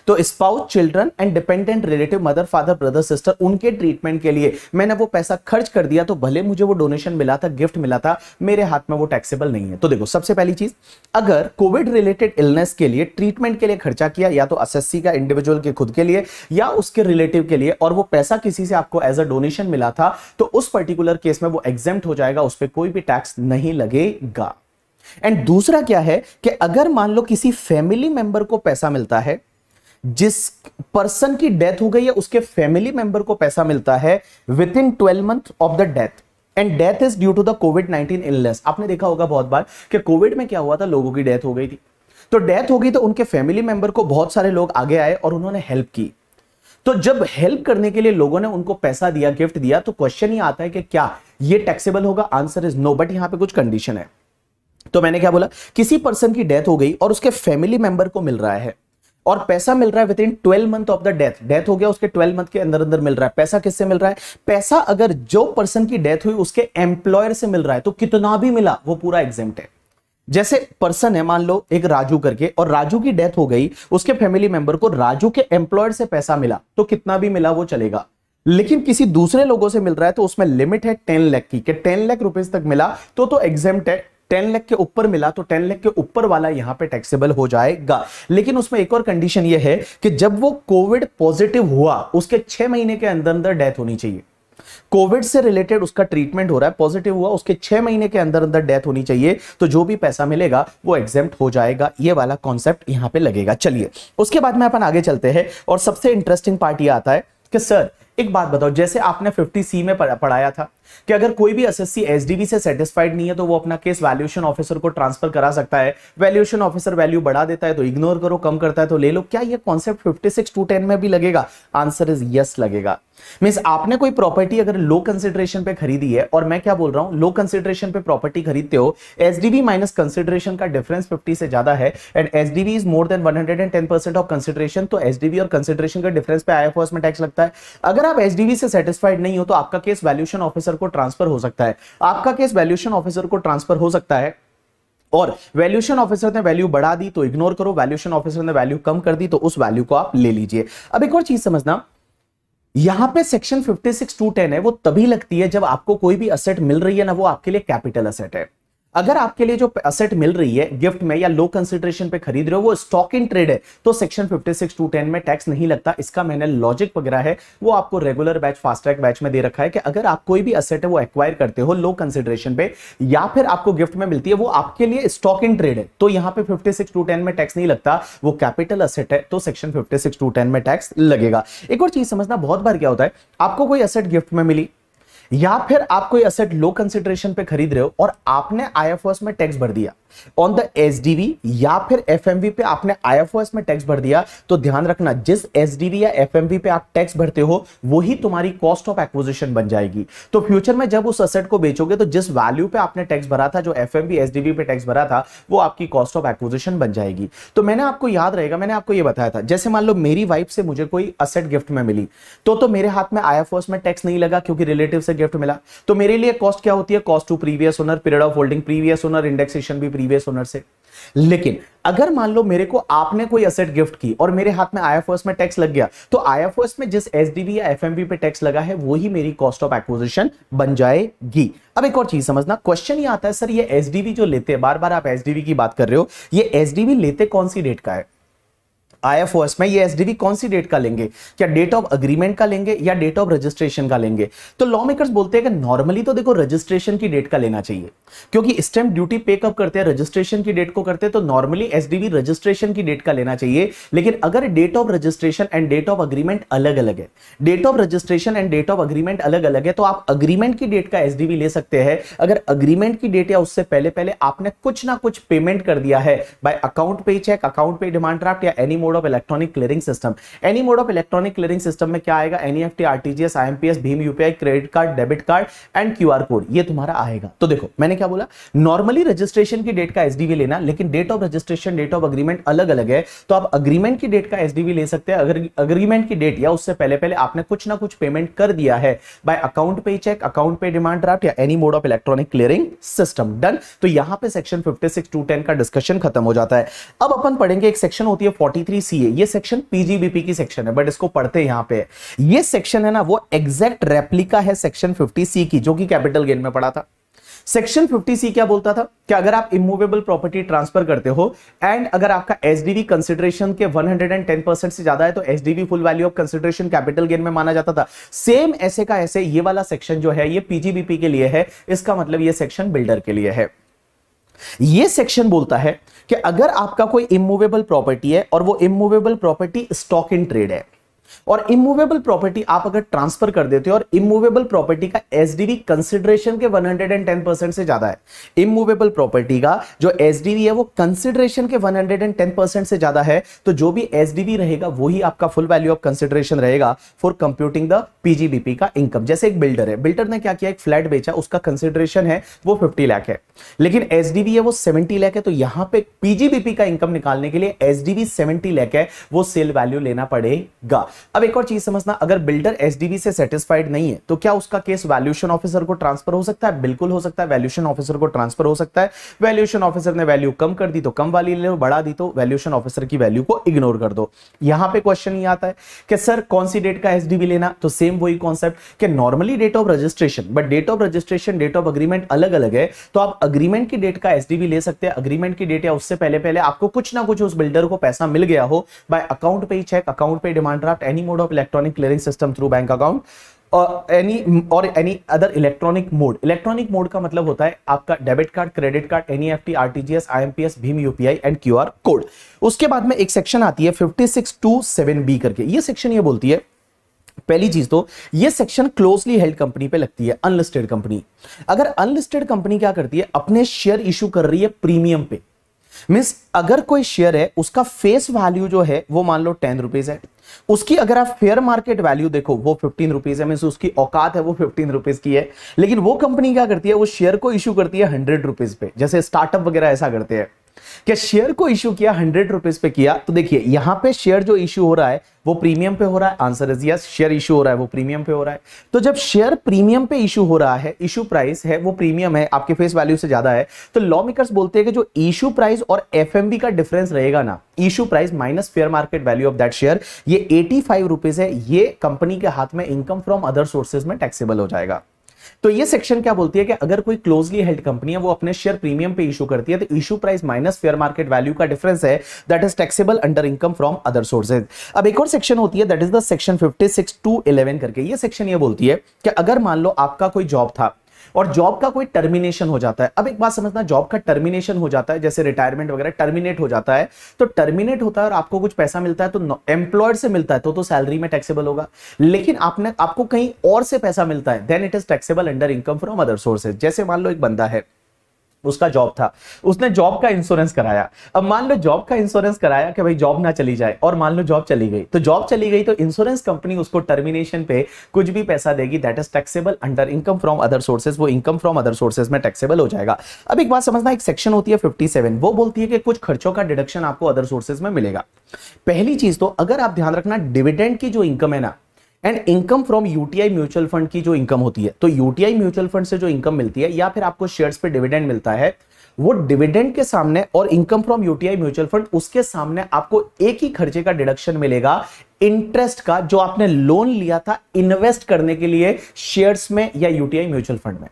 तो spouse children and dependent relative mother father brother sister उनके ट्रीटमेंट के लिए मैंने वो पैसा खर्च कर दिया तो भले मुझे वो डोनेशन मिला था गिफ्ट मिला था, मेरे हाथ में वो टैक्सेबल नहीं है। तो देखो, सबसे पहली चीज़, अगर कोविड रिलेटेड इलनेस के लिए ट्रीटमेंट के लिए खर्चा किया, या तो एसएससी का इंडिविजुअल के, खुद के लिए, या उसके रिलेटिव के लिए, और वो पैसा किसी से आपको एज अ डोनेशन मिला था तो उस पर्टिकुलर केस में वो एग्ज़ाम हो जाएगा, उस पर कोई भी टैक्स नहीं लगेगा। एंड दूसरा क्या है कि अगर मान लो किसी फैमिली मेंबर को पैसा मिलता है जिस पर्सन की डेथ हो गई है, उसके फैमिली मेंबर को पैसा मिलता है within twelve month of the death and death is due to the Covid nineteen illness आपने देखा होगा बहुत बार कि कोविड में क्या हुआ था? लोगों की डेथ हो गई थी। तो डेथ हो गई तो उनके फैमिली मेंबर को बहुत सारे लोग आगे आए और उन्होंने हेल्प की। तो जब हेल्प करने के लिए लोगों ने उनको पैसा दिया गिफ्ट दिया तो क्वेश्चन ही आता है कि क्या ये टैक्सेबल होगा? आंसर इज़ नो बट यहाँ पे कुछ कंडीशन है। तो मैंने क्या बोला? किसी पर्सन की डेथ हो गई और उसके फैमिली मेंबर को मिल रहा है। और पैसा मिल रहा है within twelve month of the death death हो गया, उसके ट्वेल्व मंथ के अंदर अंदर मिल रहा है। पैसा किससे मिल रहा है? पैसा अगर जो पर्सन की डेथ हुई, उसके एम्प्लॉयर से मिल रहा है तो कितना भी मिला, वो पूरा एग्ज़ाम है। जैसे पर्सन है, मान लो, एक राजू करके, और राजू की डेथ हो गई, उसके फैमिली मेंबर को राजू के एम्प्लॉयर से पैसा मिला तो कितना भी मिला, वो चलेगा। लेकिन किसी दूसरे लोगों से मिल रहा है तो उसमें लिमिट है टेन लैख की टेन लाख रुपीज़ तक मिला तो तो एग्ज़ाम है। टेन लाख के ऊपर मिला तो टेन लाख के ऊपर वाला यहाँ पे टैक्सेबल हो जाएगा। लेकिन उसमें एक और कंडीशन यह है कि जब वो कोविड पॉजिटिव हुआ, उसके छह महीने के अंदर अंदर डेथ होनी चाहिए। कोविड से रिलेटेड उसका ट्रीटमेंट हो रहा है पॉजिटिव हुआ, उसके छह महीने के अंदर अंदर डेथ होनी चाहिए तो जो भी पैसा मिलेगा, वो एग्ज़ाम हो जाएगा। ये वाला कॉन्सेप्ट यहाँ पे लगेगा। चलिए, उसके बाद में अपन आगे चलते हैं और सबसे इंटरेस्टिंग पार्ट ये आता है कि, सर, एक बात बताओ, जैसे आपने 50 सी में पढ़ाया था कि अगर कोई भी एसएससी एसडीबी से सेटिस्फाइड नहीं है तो वो अपना केस वैल्यूएशन ऑफिसर को ट्रांसफ़र करा सकता है। वैल्यूएशन ऑफिसर वैल्यू बढ़ा देता है तो इग्नोर करो, कम करता है तो ले लो। क्या ये कॉन्सेप्ट 56 टू 10 में भी लगेगा? आंसर इज़ यस लगेगा। मीन आपने कोई प्रॉपर्टी अगर लो कंसिडरेशन पे खरीदी है, और मैं क्या बोल रहा हूँ? लो कंसिडरेशन पे प्रॉपर्टी खरीदते हो, एसडीबी माइनस कंसिडरेशन का डिफरेंस 50 से ज़्यादा है and SDV is more than 110% of consideration तो एसडीबी और कंसिडरेशन का डिफरेंस पे आईएफओएस में टैक्स लगता है। अगर आप एसडीबी से सेटिस्फाइड नहीं हो तो आपका केस वैल्यूएशन ऑफिसर को ट्रांसफ़र हो सकता है। आपका केस वैल्यूशन ऑफिसर को ट्रांसफ़र हो सकता है और वैल्यूशन ऑफिसर ने वैल्यू बढ़ा दी तो इग्नोर करो। वैल्यूशन ऑफिसर ने वैल्यू कम कर दी तो उस वैल्यू को आप ले लीजिए। अब एक और चीज़ समझना, यहाँ पे सेक्शन 56 टू 10 है, वो तभी लगती है जब आपको कोई भी असेट मिल रही है ना, वो आपके लिए कैपिटल असेट है। अगर आपके लिए जो असेट मिल रही है गिफ्ट में या लो कंसिडरेशन पे खरीद रहे हो, वो स्टॉक इन ट्रेड है तो सेक्शन 56 टू 10 में टैक्स नहीं लगता। इसका मैंने लॉजिक वगैरह है, वो आपको regular batch fast track batch में दे रखा है कि अगर आप कोई भी असेट है, वो एक्वायर करते हो लो कंसिडरेशन पे, या फिर आपको गिफ्ट में मिलती है, वो आपके लिए स्टॉक इन ट्रेड है। तो यहाँ पे 56 टू 10 में टैक्स नहीं लगता, वो कैपिटल असेट है तो सेक्शन 56 टू 10 में टैक्स लगेगा। एक और चीज़ समझना, बहुत बार क्या होता है, आपको कोई असेट गिफ्ट में मिली या फिर आप कोई असेट लो कंसिडरेशन पे खरीद रहे हो और आपने आईएफओएस में टैक्स भर दिया ऑन द एसडीवी या फिर एफएमवी पे आपने आईएफओएस में टैक्स भर दिया तो ध्यान रखना जिस एसडीवी या एफएमवी पे आप टैक्स भरते हो, वही तुम्हारी कॉस्ट ऑफ़ एक्विजिशन बन जाएगी। तो फ्यूचर में जब उस असेट को बेचोगे तो जिस वैल्यू पे आपने टैक्स भरा था, जो एफएमवी एसडीवी पे टैक्स भरा था, वो आपकी कॉस्ट ऑफ़ एक्विजिशन बन जाएगी। तो मैंने आपको याद रहेगा, मैंने आपको ये बताया था, जैसे मान लो मेरी वाइफ से मुझे कोई असेट गिफ्ट में मिली तो तो मेरे हाथ में आईएफओएस में टैक्स नहीं लगा, क्योंकि रिलेटिव से गिफ्ट मिला। तो मेरे लिए कॉस्ट क्या होती है? Cost to previous owner period of holding previous owner indexation भी प्रीवियस ओनर से। लेकिन अगर मान लो मेरे को आपने कोई असेट गिफ्ट की और मेरे हाथ में आईएफओएस में टैक्स लग गया तो आईएफओएस में जिस एसडीबी या एफएमबी पे टैक्स लगा है, वही मेरी कॉस्ट ऑफ़ एक्विजिशन बन जाएगी। अब एक और चीज़ समझना। क्वेश्चन ये आता है, सर, ये एसडीबी जो लेते हैं बार बार आप एसडीबी की बात कर रहे हो, ये एसडीबी लेते कौन सी डेट का है? आईएफओएस में ये एसडीवी कौन सी डेट का लेंगे? क्या डेट ऑफ़ अग्रीमेंट का लेंगे या डेट ऑफ़ रजिस्ट्रेशन का लेंगे? तो लॉ मेकर्स बोलते हैं कि नॉर्मली तो देखो रजिस्ट्रेशन की डेट का लेना चाहिए। क्योंकि स्टैंप ड्यूटी पे कब करते हैं? रजिस्ट्रेशन की डेट को करते हैं तो नॉर्मली एसडीवी रजिस्ट्रेशन की डेट का लेना चाहिए। लेकिन अगर date of registration and date of agreement अलग अलग है date of registration and date of agreement अलग अलग है तो आप अग्रीमेंट की डेट का एसडीवी ले सकते हैं। अगर अग्रीमेंट की डेट या उससे पहले पहले आपने कुछ ना कुछ पेमेंट कर दिया है by account payee cheque account payee demand draft या any mode mode of electronic clearing system any mode of electronic clearing system में क्या आएगा? NEFT RTGS IMPS Bhim UPI credit card debit card and QR code ये तुम्हारा आएगा। तो देखो, मैंने क्या बोला? नॉर्मली रजिस्ट्रेशन की डेट का एसडीवी लेना, लेकिन date of registration date of agreement अलग अलग है। तो आप अग्रीमेंट की डेट का एसडीवी ले सकते हैं। अगर अग्रीमेंट की डेट या उससे पहले पहले आपने कुछ ना कुछ पेमेंट कर दिया है by account payee cheque account payee demand draft या any mode of electronic clearing system done तो यहाँ पे सेक्शन 56 टू 10 का डिस्कशन खत्म हो जाता है। अब अपन पढ़ेंगे, एक सेक्शन होती है 43 सीए ये सेक्शन पीजीबीपी की सेक्शन है बट इसको पढ़ते यहाँ पे। ये सेक्शन है ना, वो एग्जैक्ट रेप्लिका है सेक्शन 50 सी की, जो कि कैपिटल गेन में पढ़ा था। सेक्शन 50 सी क्या बोलता था? कि अगर आप इमूवेबल प्रॉपर्टी ट्रांसफ़र करते हो एंड अगर आपका एसडीवी कंसिडरेशन के 110 परसेंट से ज़्यादा है तो SDV full value of consideration capital gain में माना जाता था। सेम ऐसे का ऐसे ये वाला सेक्शन जो है, ये पीजीबीपी के लिए है, इसका मतलब ये सेक्शन बिल्डर के लिए है। ये सेक्शन बोलता है कि अगर आपका कोई इमूवेबल प्रॉपर्टी है और वो immovable property stock in trade है और इमूवेबल प्रॉपर्टी आप अगर ट्रांसफ़र कर देते हो और इमूवेबल प्रॉपर्टी का एसडीवी कंसिडरेशन के 110 परसेंट से ज़्यादा है। इमूवेबल प्रॉपर्टी का जो एसडीवी है वो कंसिडरेशन के 110 परसेंट से ज़्यादा है। तो जो भी एसडीवी रहेगा, वही आपका फुल वैल्यू ऑफ़ कंसिडरेशन रहेगा फॉर कंप्यूटिंग द पीजीबीपी का इनकम जैसे एक बिल्डर है। बिल्डर ने क्या किया? एक फ्लैट बेचा, उसका कंसिडरेशन है, वो फिफ्टी लाख है। लेकिन एसडीवी है वो सेवेंटी लाख है तो यहाँ पे पीजीबीपी का इनकम निकालने के लिए एसडीवी सेवेंटी लाख है, वो सेल वैल्यू लेना पड़ेगा। अब एक और चीज़ समझना, अगर बिल्डर एसडीवी से सेटिस्फाइड नहीं है तो क्या उसका केस वैल्यूशन ऑफिसर को ट्रांसफ़र हो सकता है? बिल्कुल हो सकता है वैल्यूशन ऑफिसर को ट्रांसफ़र हो सकता है। वैल्यूशन ऑफिसर ने वैल्यू कम कर दी तो कम वाली ले बढ़ा दी तो वैल्यूशन ऑफिसर की वैल्यू को इग्नोर कर दो। यहाँ पे क्वेश्चन ये आता है कि, सर, कौन सी डेट का एसडीवी लेना? तो सेम वही concept normally date of registration but date of registration date of agreement अलग अलग है तो आप अग्रीमेंट की डेट का एसडीवी ले सकते हैं। अग्रीमेंट की डेट या उससे पहले पहले आपको कुछ ना कुछ उस बिल्डर को पैसा मिल गया हो by account payee cheque account payee demand draft any mode of electronic clearing system through bank account और एनी और any other electronic mode electronic mode का मतलब होता है आपका debit card credit card NEFT RTGS IMPS Bhim UPI and QR code उसके बाद में एक सेक्शन आती है 56 टू 7 बी करके। ये सेक्शन ये बोलती है, पहली चीज़ तो ये सेक्शन क्लोजली हेल्ड कंपनी पे लगती है अनलिस्टेड कंपनी अगर अनलिस्टेड कंपनी क्या करती है, अपने शेयर इशू कर रही है प्रीमियम पे। मीन्स अगर कोई शेयर है, उसका फेस वैल्यू जो है, वो मान लो टेन रुपीज़ है। उसकी अगर आप फेयर मार्केट वैल्यू देखो, वो फिफ्टीन रुपीज़ है। मीन्स उसकी औकात है, वो फिफ्टीन रुपीज़ की है। लेकिन वो कंपनी क्या करती है? वो शेयर को इश्यू करती है हंड्रेड रुपीज़ पे। जैसे स्टार्टअप वगैरह ऐसा करते हैं। कि शेयर को इश्यू किया हंड्रेड रुपीज़ पे किया तो देखिए, यहाँ पे शेयर जो इश्यू हो रहा है, वो प्रीमियम पे हो रहा है। Answer is yes share issue हो रहा है, वो प्रीमियम पे हो रहा है। तो जब शेयर प्रीमियम पे इशू हो रहा है इशू प्राइस है, वो प्रीमियम है, आपके फेस वैल्यू से ज़्यादा है तो लॉ मेकर्स बोलते हैं कि जो इशू प्राइस और एफ़ का डिफरेंस रहेगा ना issue price minus fair market value of that share ये एटी फाइव रुपीज़ है, ये कंपनी के हाथ में इनकम फ्रॉम अदर सोर्सेज में टैक्सेबल हो जाएगा। तो ये सेक्शन क्या बोलती है कि अगर कोई क्लोजली हेल्ड कंपनी है, वो अपने शेयर प्रीमियम पे इशू करती है तो issue price minus fair market value का डिफरेंस है that is taxable under income from other sources अब एक और सेक्शन होती है that is the section 56 two 11 करके। ये सेक्शन ये बोलती है कि अगर मान लो आपका कोई जॉब था और जॉब का कोई टर्मिनेशन हो जाता है। अब एक बात समझना जॉब का टर्मिनेशन हो जाता है, जैसे रिटायरमेंट वगैरह टर्मिनेट हो जाता है तो टर्मिनेट होता है और आपको कुछ पैसा मिलता है तो एम्प्लॉयड से मिलता है तो तो सैलरी में टैक्सेबल होगा। लेकिन आपने, आपको कहीं और से पैसा मिलता है then it is taxable under income from other sources जैसे मान लो एक बंदा है उसका जॉब था। उसने जॉब का इंश्योरेंस कराया। अब मान लो जॉब का इंश्योरेंस कराया कि भाई जॉब ना चली जाए और मान लो जॉब चली गई। तो जॉब चली गई तो इंश्योरेंस कंपनी उसको टर्मिनेशन पे कुछ भी पैसा देगी। That is taxable under income from other sources वो इनकम फ्रॉम अदर सोर्सेज में टैक्सेबल हो जाएगा। अब एक बात समझना, एक सेक्शन होती है फिफ्टी वो बोलती है कि कुछ खर्चों का डिडक्शन आपको अदर सोर्सेज में मिलेगा। पहली चीज़ तो अगर आप ध्यान रखना डिविडेंड की जो इनकम है ना and income from UTI mutual fund की जो इनकम होती है तो यूटीआई म्यूचुअल फंड से जो इनकम मिलती है, या फिर आपको शेयर्स पे डिविडेंड मिलता है, वो डिविडेंड के सामने और income from UTI mutual fund उसके सामने आपको एक ही खर्चे का डिडक्शन मिलेगा इंटरेस्ट का, जो आपने लोन लिया था इन्वेस्ट करने के लिए शेयर्स में या यूटीआई म्यूचुअल फंड में।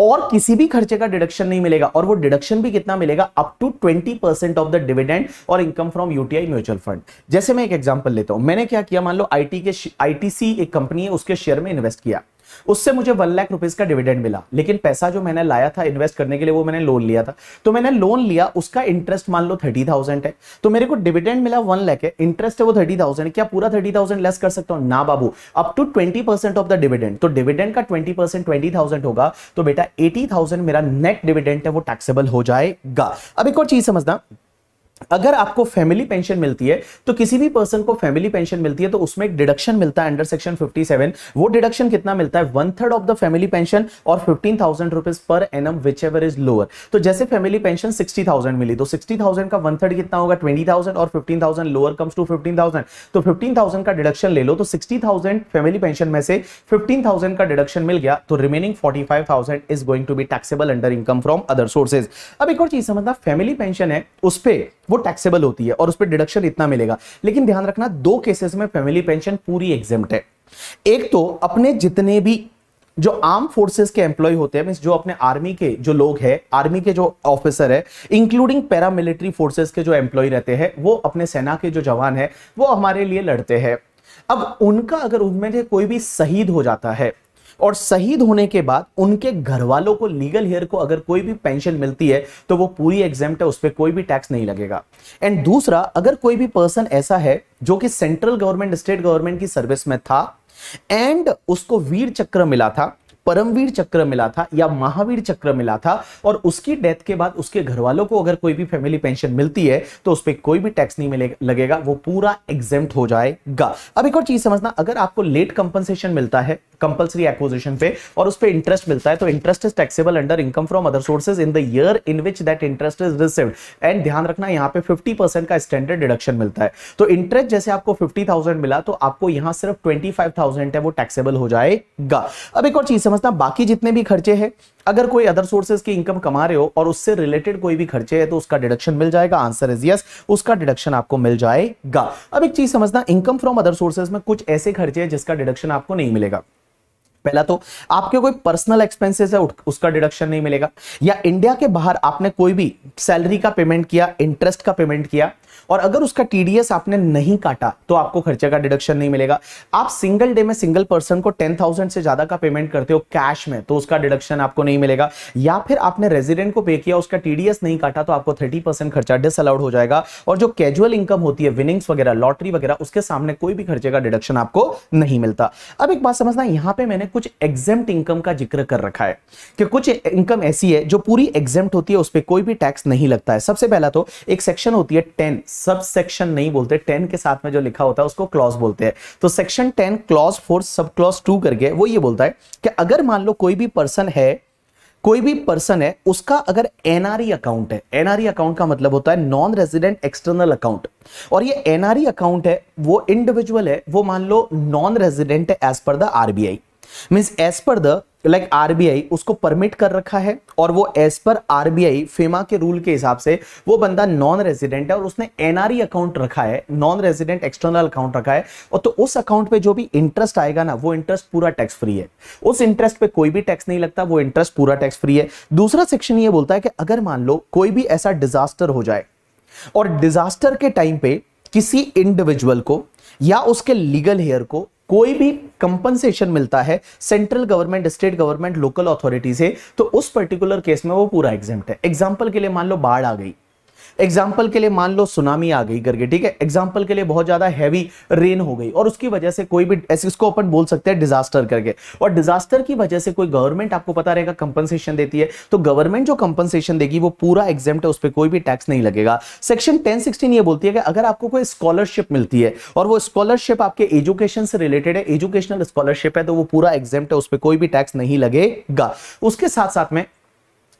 और किसी भी खर्चे का डिडक्शन नहीं मिलेगा। और वो डिडक्शन भी कितना मिलेगा? Up to 20 percent of the dividend और income from UTI mutual fund जैसे मैं एक एग्जांपल लेता हूँ। मैंने क्या किया? मान लो आईटी के आईटीसी एक कंपनी है, उसके शेयर में इन्वेस्ट किया। उससे मुझे वन लाख रुपीज़ का डिविडेंड मिला। लेकिन पैसा जो मैंने लाया था इन्वेस्ट करने के लिए, वो मैंने लोन लिया था। तो मैंने लोन लिया, उसका इंटरेस्ट मान लो थर्टी थाउज़ेंड है। तो मेरे को डिविडेंड मिला वन लाख है। इंटरेस्ट है वो थर्टी थाउज़ेंड क्या पूरा थर्टी थाउज़ेंड लेस कर सकता हूँ? ना बाबू। Up to twenty percent of the dividend तो डिविडेंड का ट्वेंटी परसेंट ट्वेंटी थाउज़ेंड होगा। तो बेटा एटी थाउज़ेंड मेरा नेट डिविडेंड है, वो टैक्सेबल हो जाएगा। अब एक और चीज़ समझना। अगर आपको फैमिली पेंशन मिलती है तो किसी भी पर्सन को फैमिली पेंशन मिलती है तो उसमें एक डिडक्शन मिलता है अंडर सेक्शन 57 वो डिडक्शन कितना मिलता है? One third of the family pension और fifteen thousand rupees per annum whichever is lower तो जैसे फैमिली पेंशन सिक्सटी थाउज़ेंड मिली तो सिक्सटी थाउज़ेंड का वन थर्ड कितना होगा? ट्वेंटी थाउज़ेंड और fifteen thousand lower comes to fifteen thousand तो फिफ्टीन थाउज़ेंड का डिडक्शन ले लो तो सिक्सटी थाउज़ेंड फैमिली पेंशन में से फिफ्टीन थाउज़ेंड का डिडक्शन मिल गया तो remaining forty five thousand is going to be taxable under income from other sources अब एक और चीज़ समझना फैमिली पेंशन है, उस पर वो टैक्सेबल होती है और उस पर डिडक्शन इतना मिलेगा। लेकिन ध्यान रखना, दो केसेस में फैमिली पेंशन पूरी एग्ज़ाम है। एक तो अपने जितने भी जो आर्म फोर्सेस के एम्प्लॉय होते हैं मीन जो अपने आर्मी के जो लोग हैं आर्मी के जो ऑफिसर है इंक्लूडिंग पैरामिलिट्री फोर्सेस के जो एम्प्लॉय रहते हैं, वो अपने सेना के जो जवान है, वो हमारे लिए लड़ते हैं। अब उनका अगर उनमें से कोई भी शहीद हो जाता है और शहीद होने के बाद उनके घर वालों को लीगल हेयर को अगर कोई भी पेंशन मिलती है तो वो पूरी एग्ज़ाम है, उस पर कोई भी टैक्स नहीं लगेगा। एंड दूसरा, अगर कोई भी पर्सन ऐसा है, जो कि सेंट्रल गवर्नमेंट स्टेट गवर्नमेंट की सर्विस में था एंड उसको वीर चक्र मिला था परमवीर चक्र मिला था या महावीर चक्र मिला था और उसकी डेथ के बाद उसके घर वालों को अगर कोई भी फैमिली पेंशन मिलती है तो उस पर कोई भी टैक्स नहीं लगेगा वो पूरा एग्जेम हो जाएगा। अब एक और चीज़ समझना अगर आपको लेट कंपनसेशन मिलता है कंपलसरी एक्विजिशन पे और उस पे इंटरेस्ट मिलता है तो interest is taxable under income from other sources in the year in which that interest is received and ध्यान रखना यहाँ पे 50% का स्टैंडर्ड डिडक्शन मिलता है। तो इंटरेस्ट जैसे आपको 50,000 मिला तो आपको यहाँ सिर्फ़ 25,000 है वो टैक्सेबल हो जाएगा। अब एक और चीज़ समझना, बाकी जितने भी खर्चे हैं, अगर कोई अदर सोर्सेज की इनकम कमा रहे हो और उससे रिलेटेड कोई भी खर्चे है तो उसका डिडक्शन मिल जाएगा। आंसर इज़ यस उसका डिडक्शन आपको मिल जाएगा। अब एक चीज़ समझना इनकम फ्रॉम अदर सोर्सेज में कुछ ऐसे खर्चे हैं जिसका डिडक्शन आपको नहीं मिलेगा। पहला तो आपके कोई पर्सनल एक्सपेंसेस है उसका डिडक्शन नहीं मिलेगा। या इंडिया के बाहर आपने कोई भी सैलरी का पेमेंट किया इंटरेस्ट का पेमेंट किया और अगर उसका टीडीएस आपने नहीं काटा तो आपको खर्चे का डिडक्शन नहीं मिलेगा। आप सिंगल डे में सिंगल पर्सन को टेन थाउज़ेंड से ज़्यादा का पेमेंट करते हो कैश में तो उसका डिडक्शन आपको नहीं मिलेगा। या फिर आपने रेजिडेंट को पे किया, उसका टीडीएस नहीं काटा तो आपको थर्टी परसेंट खर्चा डिसअलाउड हो जाएगा। और जो कैजुअल इनकम होती है विनिंग्स वगैरह लॉटरी वगैरह, उसके सामने कोई भी खर्चे का डिडक्शन आपको नहीं मिलता। अब एक बात समझना, यहाँ पर मैंने कुछ एग्जेम्प्ट इनकम का ज़िक्र कर रखा है कि कुछ इनकम ऐसी है, जो पूरी एग्जेम्प्ट होती है, उस पर कोई भी टैक्स नहीं लगता है। सबसे पहला तो एक सेक्शन होती है टेन सब सेक्शन नहीं बोलते टेन के साथ में जो लिखा होता है, उसको क्लॉज बोलते हैं। तो section ten clause four sub clause two करके वो ये बोलता है कि अगर मान लो कोई भी पर्सन है, कोई भी पर्सन है, उसका अगर एनआरई अकाउंट है एनआरई अकाउंट का मतलब होता है नॉन रेजिडेंट एक्सटर्नल अकाउंट और ये एनआरई अकाउंट है, वो इंडिविजुअल है, वो मान लो नॉन रेजिडेंट है as per the RBI means as per the like RBI उसको परमिट कर रखा है और वो एज पर आरबीआई फेमा के रूल के हिसाब से वो बंदा नॉन रेजिडेंट है और उसने एनआरई अकाउंट रखा है नॉन रेजिडेंट एक्सटर्नल अकाउंट रखा है और तो उस अकाउंट पे जो भी इंटरेस्ट आएगा ना, वो इंटरेस्ट पूरा टैक्स फ्री है। उस इंटरेस्ट पे कोई भी टैक्स नहीं लगता, वो इंटरेस्ट पूरा टैक्स फ्री है। दूसरा सेक्शन ये बोलता है कि अगर मान लो कोई भी ऐसा डिजास्टर हो जाए और डिजास्टर के टाइम पे किसी इंडिविजुअल को या उसके लीगल हेयर को कोई भी कंपनसेशन मिलता है central government state government local authority से तो उस पर्टिकुलर केस में वो पूरा एग्जाम्प्ट है। एग्ज़ाम्पल के लिए मान लो बाढ़ आ गई। एग्ज़ाम्पल के लिए मान लो सुनामी आ गई करके, ठीक है? एग्ज़ाम्पल के लिए बहुत ज़्यादा हैवी रेन हो गई और उसकी वजह से कोई भी इसको अपन बोल सकते हैं डिजास्टर करके। और डिजास्टर की वजह से कोई गवर्नमेंट आपको पता रहेगा कंपनसेशन देती है। तो गवर्नमेंट जो कंपनसेशन देगी, वो पूरा एग्ज़ाम है, उस पर कोई भी टैक्स नहीं लगेगा। सेक्शन टेन सिक्सटीन ये बोलती है कि अगर आपको कोई स्कॉलरशिप मिलती है और वो स्कॉलरशिप आपके एजुकेशन से रिलेटेड है एजुकेशनल स्कॉलरशिप है तो वो पूरा एग्ज़ाम है, उस पर कोई भी टैक्स नहीं लगेगा। उसके साथ साथ में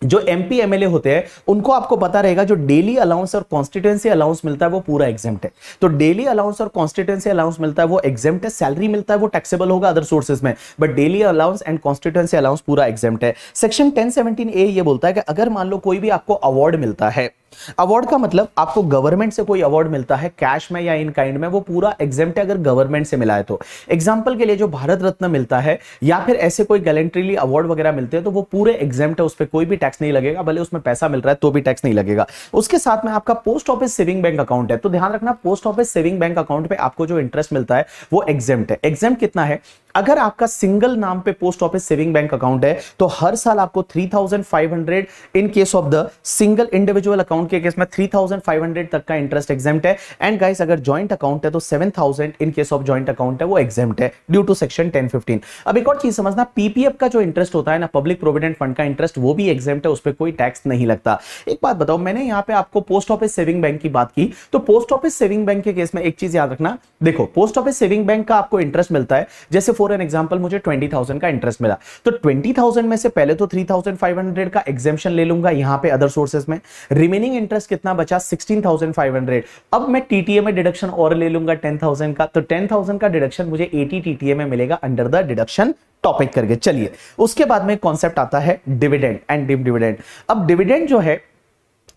जो एम एमपी एमएलए होते हैं, उनको आपको पता रहेगा जो डेली अलाउंस और कॉन्स्टिट्यूंसी अलाउंस मिलता है, वो पूरा एग्जाम्ट है। तो डेली अलाउंस और कॉन्स्टिट्यूंसी अलाउंस मिलता है, वो एग्जाम्ट है सैलरी मिलता है, वो टैक्सेबल होगा अदर सोर्सेज में। But daily allowance and constituency allowance पूरा एग्जाम्ट है। सेक्शन टेन सेवेंटीन ए ये बोलता है कि अगर मान लो कोई भी आपको अवार्ड मिलता है अवार्ड का मतलब आपको गवर्नमेंट से कोई अवार्ड मिलता है कैश में या इन काइंड में, वो पूरा एग्जाम्ट है अगर गवर्नमेंट से मिला है तो। एग्ज़ाम्पल के लिए जो भारत रत्न मिलता है, या फिर ऐसे कोई गैलेंट्रीली अवार्ड वगैरह मिलते हैं तो वो पूरे एग्जाम्ट है, उस पर कोई भी टैक्स नहीं लगेगा, भले उसमें पैसा मिल रहा है तो भी टैक्स नहीं लगेगा। उसके साथ में आपका post office saving bank account है तो ध्यान रखना post office saving bank account पे आपको जो इंटरेस्ट मिलता है, वो एग्जाम्ट है। एग्ज़ाम कितना है? अगर आपका सिंगल नाम पे post office saving bank account है तो हर साल आपको 3500 in case of the single individual account के केस में 3500 तक का इंटरेस्ट एग्जाम्ट है। एंड गाइस अगर जॉइंट अकाउंट है तो 7000 in case of joint account है, वो एग्जाम्ट है ड्यू टू सेक्शन 1015 अब एक और चीज़ समझना पीपीएफ का जो इंटरेस्ट होता है ना पब्लिक प्रोविडेंट फंड का इंटरेस्ट वो भी एग्जाम्ट है, उस पर कोई टैक्स नहीं लगता। एक बात बताओ, मैंने यहाँ पे आपको पोस्ट ऑफ़िस सेविंग बैंक की बात की तो पोस्ट ऑफ़िस सेविंग बैंक के केस में एक चीज़ याद रखना। देखो पोस्ट ऑफ़िस सेविंग बैंक का आपको इंटरेस्ट मिलता है, जैसे फॉर एन एग्ज़ाम्पल मुझे ट्वेंटी थाउज़ेंड का इंटरेस्ट मिला। तो ट्वेंटी थाउज़ेंड में से पहले तो थ्री थाउज़ेंड फाइव हंड्रेड का एग्जामेशन ले लूँगा यहाँ पे अदर सोर्सेज में। रिमेनिंग इंटरेस्ट कितना बचा? सिक्सटीन थाउज़ेंड फाइव हंड्रेड अब मैं टीटीए में डिडक्शन और ले लूँगा टेन थाउज़ेंड का। तो टेन थाउज़ेंड का डिडक्शन मुझे एटी टीटीए में मिलेगा अंडर द डिडक्शन टॉपिक करके। चलिए, उसके बाद में कॉन्सेप्ट आता है डिविडेंड एंड डिम डिविडेंड अब डिविडेंड जो है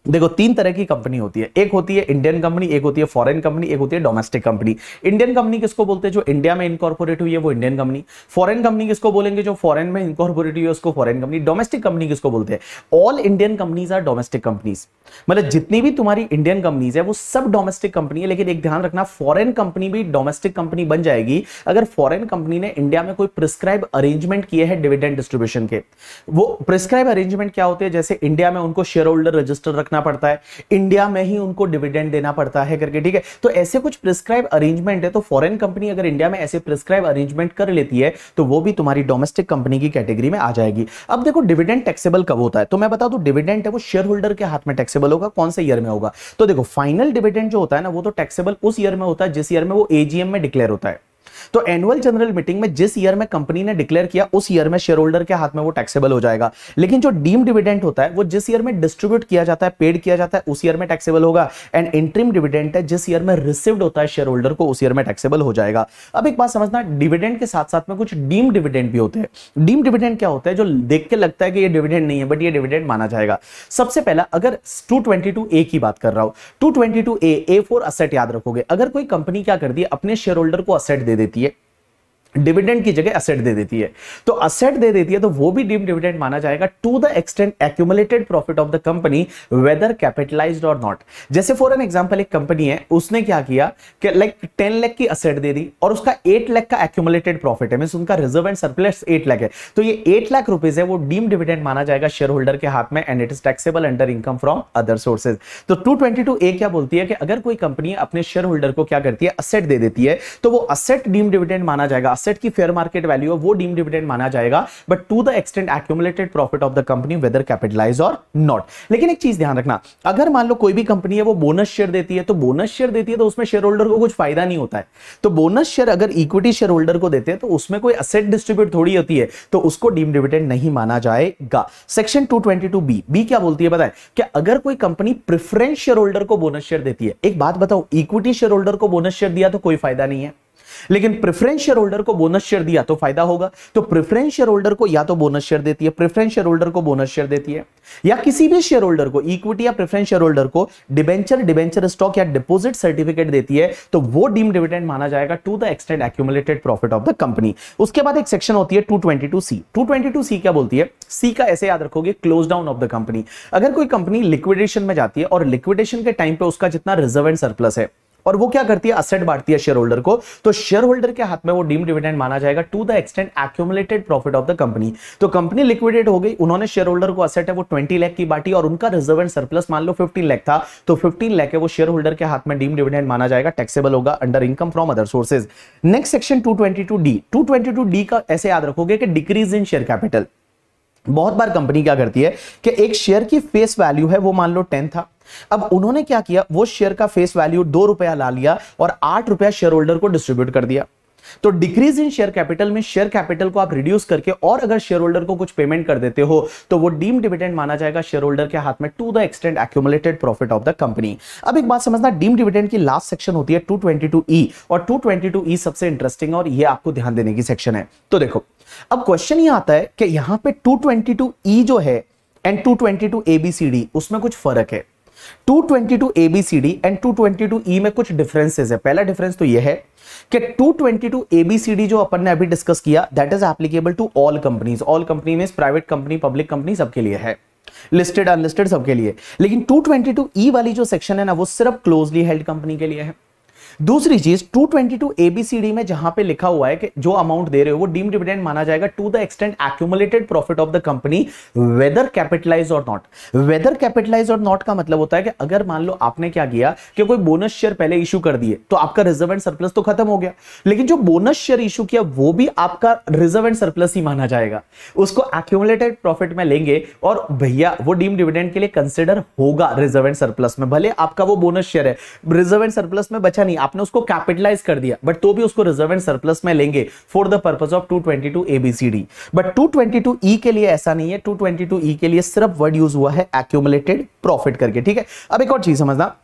देखो, तीन तरह की कंपनी होती है। एक होती है इंडियन कंपनी एक होती है फॉरेन कंपनी एक होती है डोमेस्टिक कंपनी इंडियन कंपनी किसको बोलते हैं? जो इंडिया में इनकॉर्पोरेट हुई है, वो इंडियन कंपनी फॉरेन कंपनी किसको बोलेंगे? जो फॉरेन में इनकॉर्पोरेट हुई है, उसको फॉरेन कंपनी डोमेस्टिक कंपनी किसको बोलते हैं? All Indian companies are domestic companies मतलब जितनी भी तुम्हारी इंडियन कंपनीज़ है, वो सब डोमेस्टिक कंपनी है, लेकिन एक ध्यान रखना फॉरेन कंपनी भी डोमेस्टिक कंपनी बन जाएगी। अगर फॉरेन कंपनी ने इंडिया में कोई प्रिस्क्राइब अरेंजमेंट किए हैं डिविडेंड डिस्ट्रीब्यूशन के, वो प्रिस्क्राइब अरेंजमेंट क्या होते हैं? जैसे इंडिया में उनको शेयर होल्डर रजिस्टर रखना पड़ता है। इंडिया में ही उनको डिविडेंड देना पड़ता है करके, ठीक है? तो ऐसे कुछ प्रिस्क्राइब अरेंजमेंट है तो फॉरेन कंपनी अगर इंडिया में ऐसे प्रिस्क्राइब अरेंजमेंट कर लेती है तो वो भी तुम्हारी डोमेस्टिक कंपनी की कैटेगरी में आ जाएगी। अब देखो डिविडेंड टैक्सेबल कब होता है? तो मैं बता दू डिविडेंड है वो शेयर होल्डर के हाथ में टैक्सेबल होगा, कौन से ईयर में होगा? तो देखो फाइनल डिविडेंड जो होता है ना, वो तो टैक्सेबल उस ईयर में होता है, जिस ईयर में वो एजीएम में डिक्लेयर होता है। तो एनुअल जनरल मीटिंग में जिस ईयर में कंपनी ने डिक्लेयर किया, उस ईयर में शेयर होल्डर के हाथ में वो टैक्सेबल हो जाएगा। लेकिन जो डीम डिविडेंट होता है, वो जिस ईयर में डिस्ट्रीब्यूट किया जाता है पेड किया जाता है, उस ईयर में टैक्सेबल होगा। एंड इंट्रीम डिविडेंट है, जिस ईयर में रिसिव्ड होता है शेयर होल्डर को, उस ईयर में टैक्सेबल हो जाएगा। अब एक बात समझना डिविडेंट के साथ साथ में कुछ डीम डिविडेंट भी होते हैं। डीम डिविडेंट क्या होता है, जो देख के लगता है कि ये डिविडेंड नहीं है बट ये डिविडेंट माना जाएगा। सबसे पहला, अगर 222 ए की बात कर रहा हूँ 222 ए ए फोर असेट याद रखोगे। अगर कोई कंपनी क्या करती है अपने शेयर होल्डर को असेट दे देती है डिविडेंड की जगह असेट दे देती है। तो असेट दे देती है तो वो भी डीम डिविडेंड माना जाएगा to the extent accumulated profit of the company whether capitalised or not जैसे फॉर एन एग्जांपल एक कंपनी है, उसने क्या किया कि लाइक टेन लाख की असेट दे दी और उसका एट लाख का एक्यूमुलेटेड प्रॉफिट है। मीन उनका reserve and surplus eight lakh है। तो ये एट लाख रुपीज़ है, वो डीम डिविडेंड माना जाएगा शेयर होल्डर के हाथ में and it is taxable under income from other sources तो टू ए क्या बोलती है कि अगर कोई कंपनी अपने शेयर होल्डर को क्या करती है असेट दे देती है तो वो असेट डीम डिविडेंड माना जाएगा। असेट की फेयर मार्केट वैल्यू है, वो डीम डिविडेंड माना जाएगा but to the extent accumulated profit of the company whether capitalise or not लेकिन एक चीज़ ध्यान रखना, अगर मान लो कोई भी कंपनी है, वो बोनस शेयर देती है तो बोनस शेयर देती है तो उसमें शेयर होल्डर को कुछ फ़ायदा नहीं होता है। तो बोनस शेयर अगर इक्विटी शेयर होल्डर को देते हैं तो उसमें कोई असेट डिस्ट्रीब्यूट थोड़ी होती है तो उसको डीम डिविडेंड नहीं माना जाएगा। सेक्शन टू बी बी क्या बोलती है बताए? कि अगर कोई कंपनी प्रिफरेंस शेयर होल्डर को बोनस शेयर देती है, एक बात बताओ इक्विटी शेयर होल्डर को बोनस शेयर दिया तो कोई फ़ायदा नहीं है? लेकिन प्रेफरेंस शेयर होल्डर को बोनस शेयर दिया तो फ़ायदा होगा। तो प्रेफरेंस शेयर होल्डर को या तो बोनस शेयर देती है प्रेफरेंस शेयर होल्डर को बोनस शेयर देती है। या किसी भी शेयर होल्डर को इक्विटी या प्रेफरेंस शेयर होल्डर को डिबेंचर डिबेंचर स्टॉक या डिपोजिट सर्टिफिकेट देती है तो वो डीम डिविडेंड माना जाएगा to the extent accumulated profit of the company उसके बाद एक सेक्शन होती है 222 सी 222 सी क्या बोलती है? सी का ऐसे याद रखोगे close down of the company अगर कोई कंपनी लिक्विडेशन में जाती है और लिक्विडेशन के टाइम पे उसका जितना रिज़र्व एंड सरप्लस है और वो क्या करती है? असेट बांटती है शेयर होल्डर को। तो शेयर होल्डर के हाथ में वो डीम डिविडेंड माना जाएगा to the extent accumulated profit of the company तो कंपनी लिक्विडेट हो गई, उन्होंने शेयर होल्डर को असेट है वो ट्वेंटी लाख की बांटी और उनका रिज़र्व एंड सरप्लस मान लो फिफ्टीन लाख था तो फिफ्टीन लाख है वो शेयर होल्डर के हाथ में डीम डिविडेंड माना जाएगा टैक्सेबल होगा under income from other sources next section two twenty two D two twenty two D का ऐसे याद रखोगे कि डिक्रीज इन शेयर कैपिटल बहुत बार कंपनी क्या करती है कि एक शेयर की फेस वैल्यू है वो मान लो टेन था अब उन्होंने क्या किया? वो शेयर का फेस वैल्यू दो रुपया ला लिया और आठ रुपया शेयर होल्डर को डिस्ट्रीब्यूट कर दिया। तो डिक्रीज इन शेयर कैपिटल में शेयर कैपिटल को आप रिड्यूस करके और अगर शेयर होल्डर को कुछ पेमेंट कर देते हो तो वो डीम डिविडेंड माना जाएगा शेयर होल्डर के हाथ में to the extent accumulated profit of the company अब एक बात समझना डीम डिविडेंड की लास्ट सेक्शन होती है 222 ई e, और 222 ई e सबसे इंटरेस्टिंग और ये आपको ध्यान देने की सेक्शन है। तो देखो अब क्वेश्चन ये आता है कि यहाँ पे 222 ई e जो है एंड 222 एबीसीडी उसमें कुछ फ़र्क है। 222 D and two twenty two E में कुछ डिफरेंसेस है। पहला डिफरेंस तो यह है कि two twenty two A B C D जो अपन ने अभी डिस्कस किया that is applicable to all companies all company में प्राइवेट कंपनी पब्लिक कंपनी सबके लिए है। लिस्टेड अनलिस्टेड सबके लिए। लेकिन टू 222 E वाली जो सेक्शन है ना, वो सिर्फ़ क्लोजली हेल्ड कंपनी के लिए है। दूसरी चीज़ 222 एबीसीडी में जहाँ पे लिखा हुआ है कि जो अमाउंट दे रहे हो वो डीम डिविडेंड माना जाएगा to the extent accumulated profit of the company whether capitalise or not whether capitalise or not का मतलब होता है कि अगर मान लो आपने क्या किया कि कोई बोनस शेयर पहले इशू कर दिए तो आपका रिज़र्व एंड सरप्लस तो खत्म हो गया। लेकिन जो बोनस शेयर इशू किया, वो भी आपका रिज़र्व एंड सरप्लस ही माना जाएगा। उसको एक्यूमुलेटेड प्रॉफिट में लेंगे और भैया, वो डीम डिविडेंड के लिए कंसिडर होगा रिज़र्व एंड सरप्लस में, भले आपका वो बोनस शेयर है रिज़र्व एंड सरप्लस में बचा नहीं आपने उसको कैपिटलाइज कर दिया बट तो भी उसको रिज़र्व एंड सरप्लस में लेंगे for the purpose of 222 ABCD but 222 E के लिए ऐसा नहीं है 222 ई के लिए सिर्फ़ वर्ड यूज़ हुआ है एक्यूमुलेटेड प्रॉफिट करके, ठीक है? अब एक और चीज़ समझना,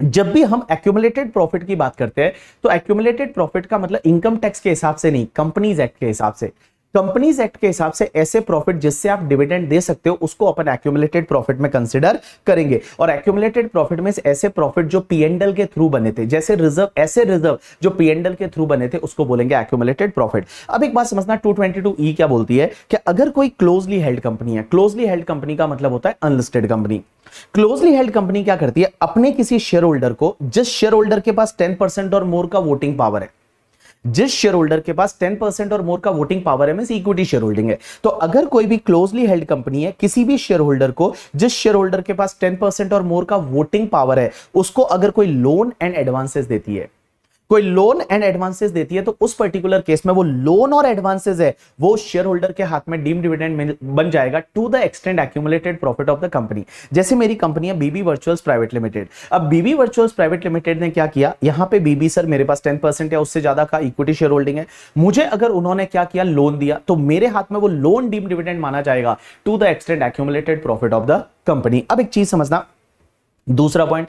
जब भी हम एक्यूमुलेटेड प्रॉफिट की बात करते हैं तो एक्यूमुलेटेड प्रॉफिट का मतलब इनकम टैक्स के हिसाब से नहीं कंपनीज़ एक्ट के हिसाब से। कंपनीज़ एक्ट के हिसाब से ऐसे प्रॉफिट जिससे आप डिविडेंड दे सकते हो, उसको अपन एक्यूमुलेटेड प्रॉफिट में कंसिडर करेंगे। और एक्यूमुलेटेड प्रॉफिट में ऐसे प्रॉफिट जो पीएनडल के थ्रू बने थे, जैसे रिज़र्व ऐसे रिज़र्व जो पीएनडल के थ्रू बने थे, उसको बोलेंगे एक्यूमुलेटेड प्रॉफिट अब एक बात समझना 222 ई e क्या बोलती है कि अगर कोई क्लोजली हेल्ड कंपनी है क्लोजली हेल्ड कंपनी का मतलब होता है unlisted company closely held company क्या करती है? अपने किसी शेयर होल्डर को, जिस शेयर होल्डर के पास टेन परसेंट और मोर का वोटिंग पावर है जिस शेयर होल्डर के पास 10 परसेंट और मोर का वोटिंग पावर है मीन इक्विटी शेयर होल्डिंग है। तो अगर कोई भी क्लोजली हेल्ड कंपनी है, किसी भी शेयर होल्डर को जिस शेयर होल्डर के पास 10 परसेंट और मोर का वोटिंग पावर है, उसको अगर कोई लोन एंड एडवांसेस देती है कोई लोन एंड एडवांसेस देती है तो उस पर्टिकुलर केस में वो लोन और एडवांसेस है, वो शेयर होल्डर के हाथ में डीम डिविडेंड बन जाएगा to the extent accumulated profit of the company जैसे मेरी कंपनी है बीबी वर्चुअल्स प्राइवेट लिमिटेड अब बीबी वर्चुअल्स प्राइवेट लिमिटेड ने क्या किया? यहाँ पे बीबी सर मेरे पास टेन परसेंट या उससे ज़्यादा का इक्विटी शेयर होल्डिंग है। मुझे अगर उन्होंने क्या किया? लोन दिया तो मेरे हाथ में वो लोन डीम डिविडेंड माना जाएगा to the extent accumulated profit of the company अब एक चीज़ समझना, दूसरा पॉइंट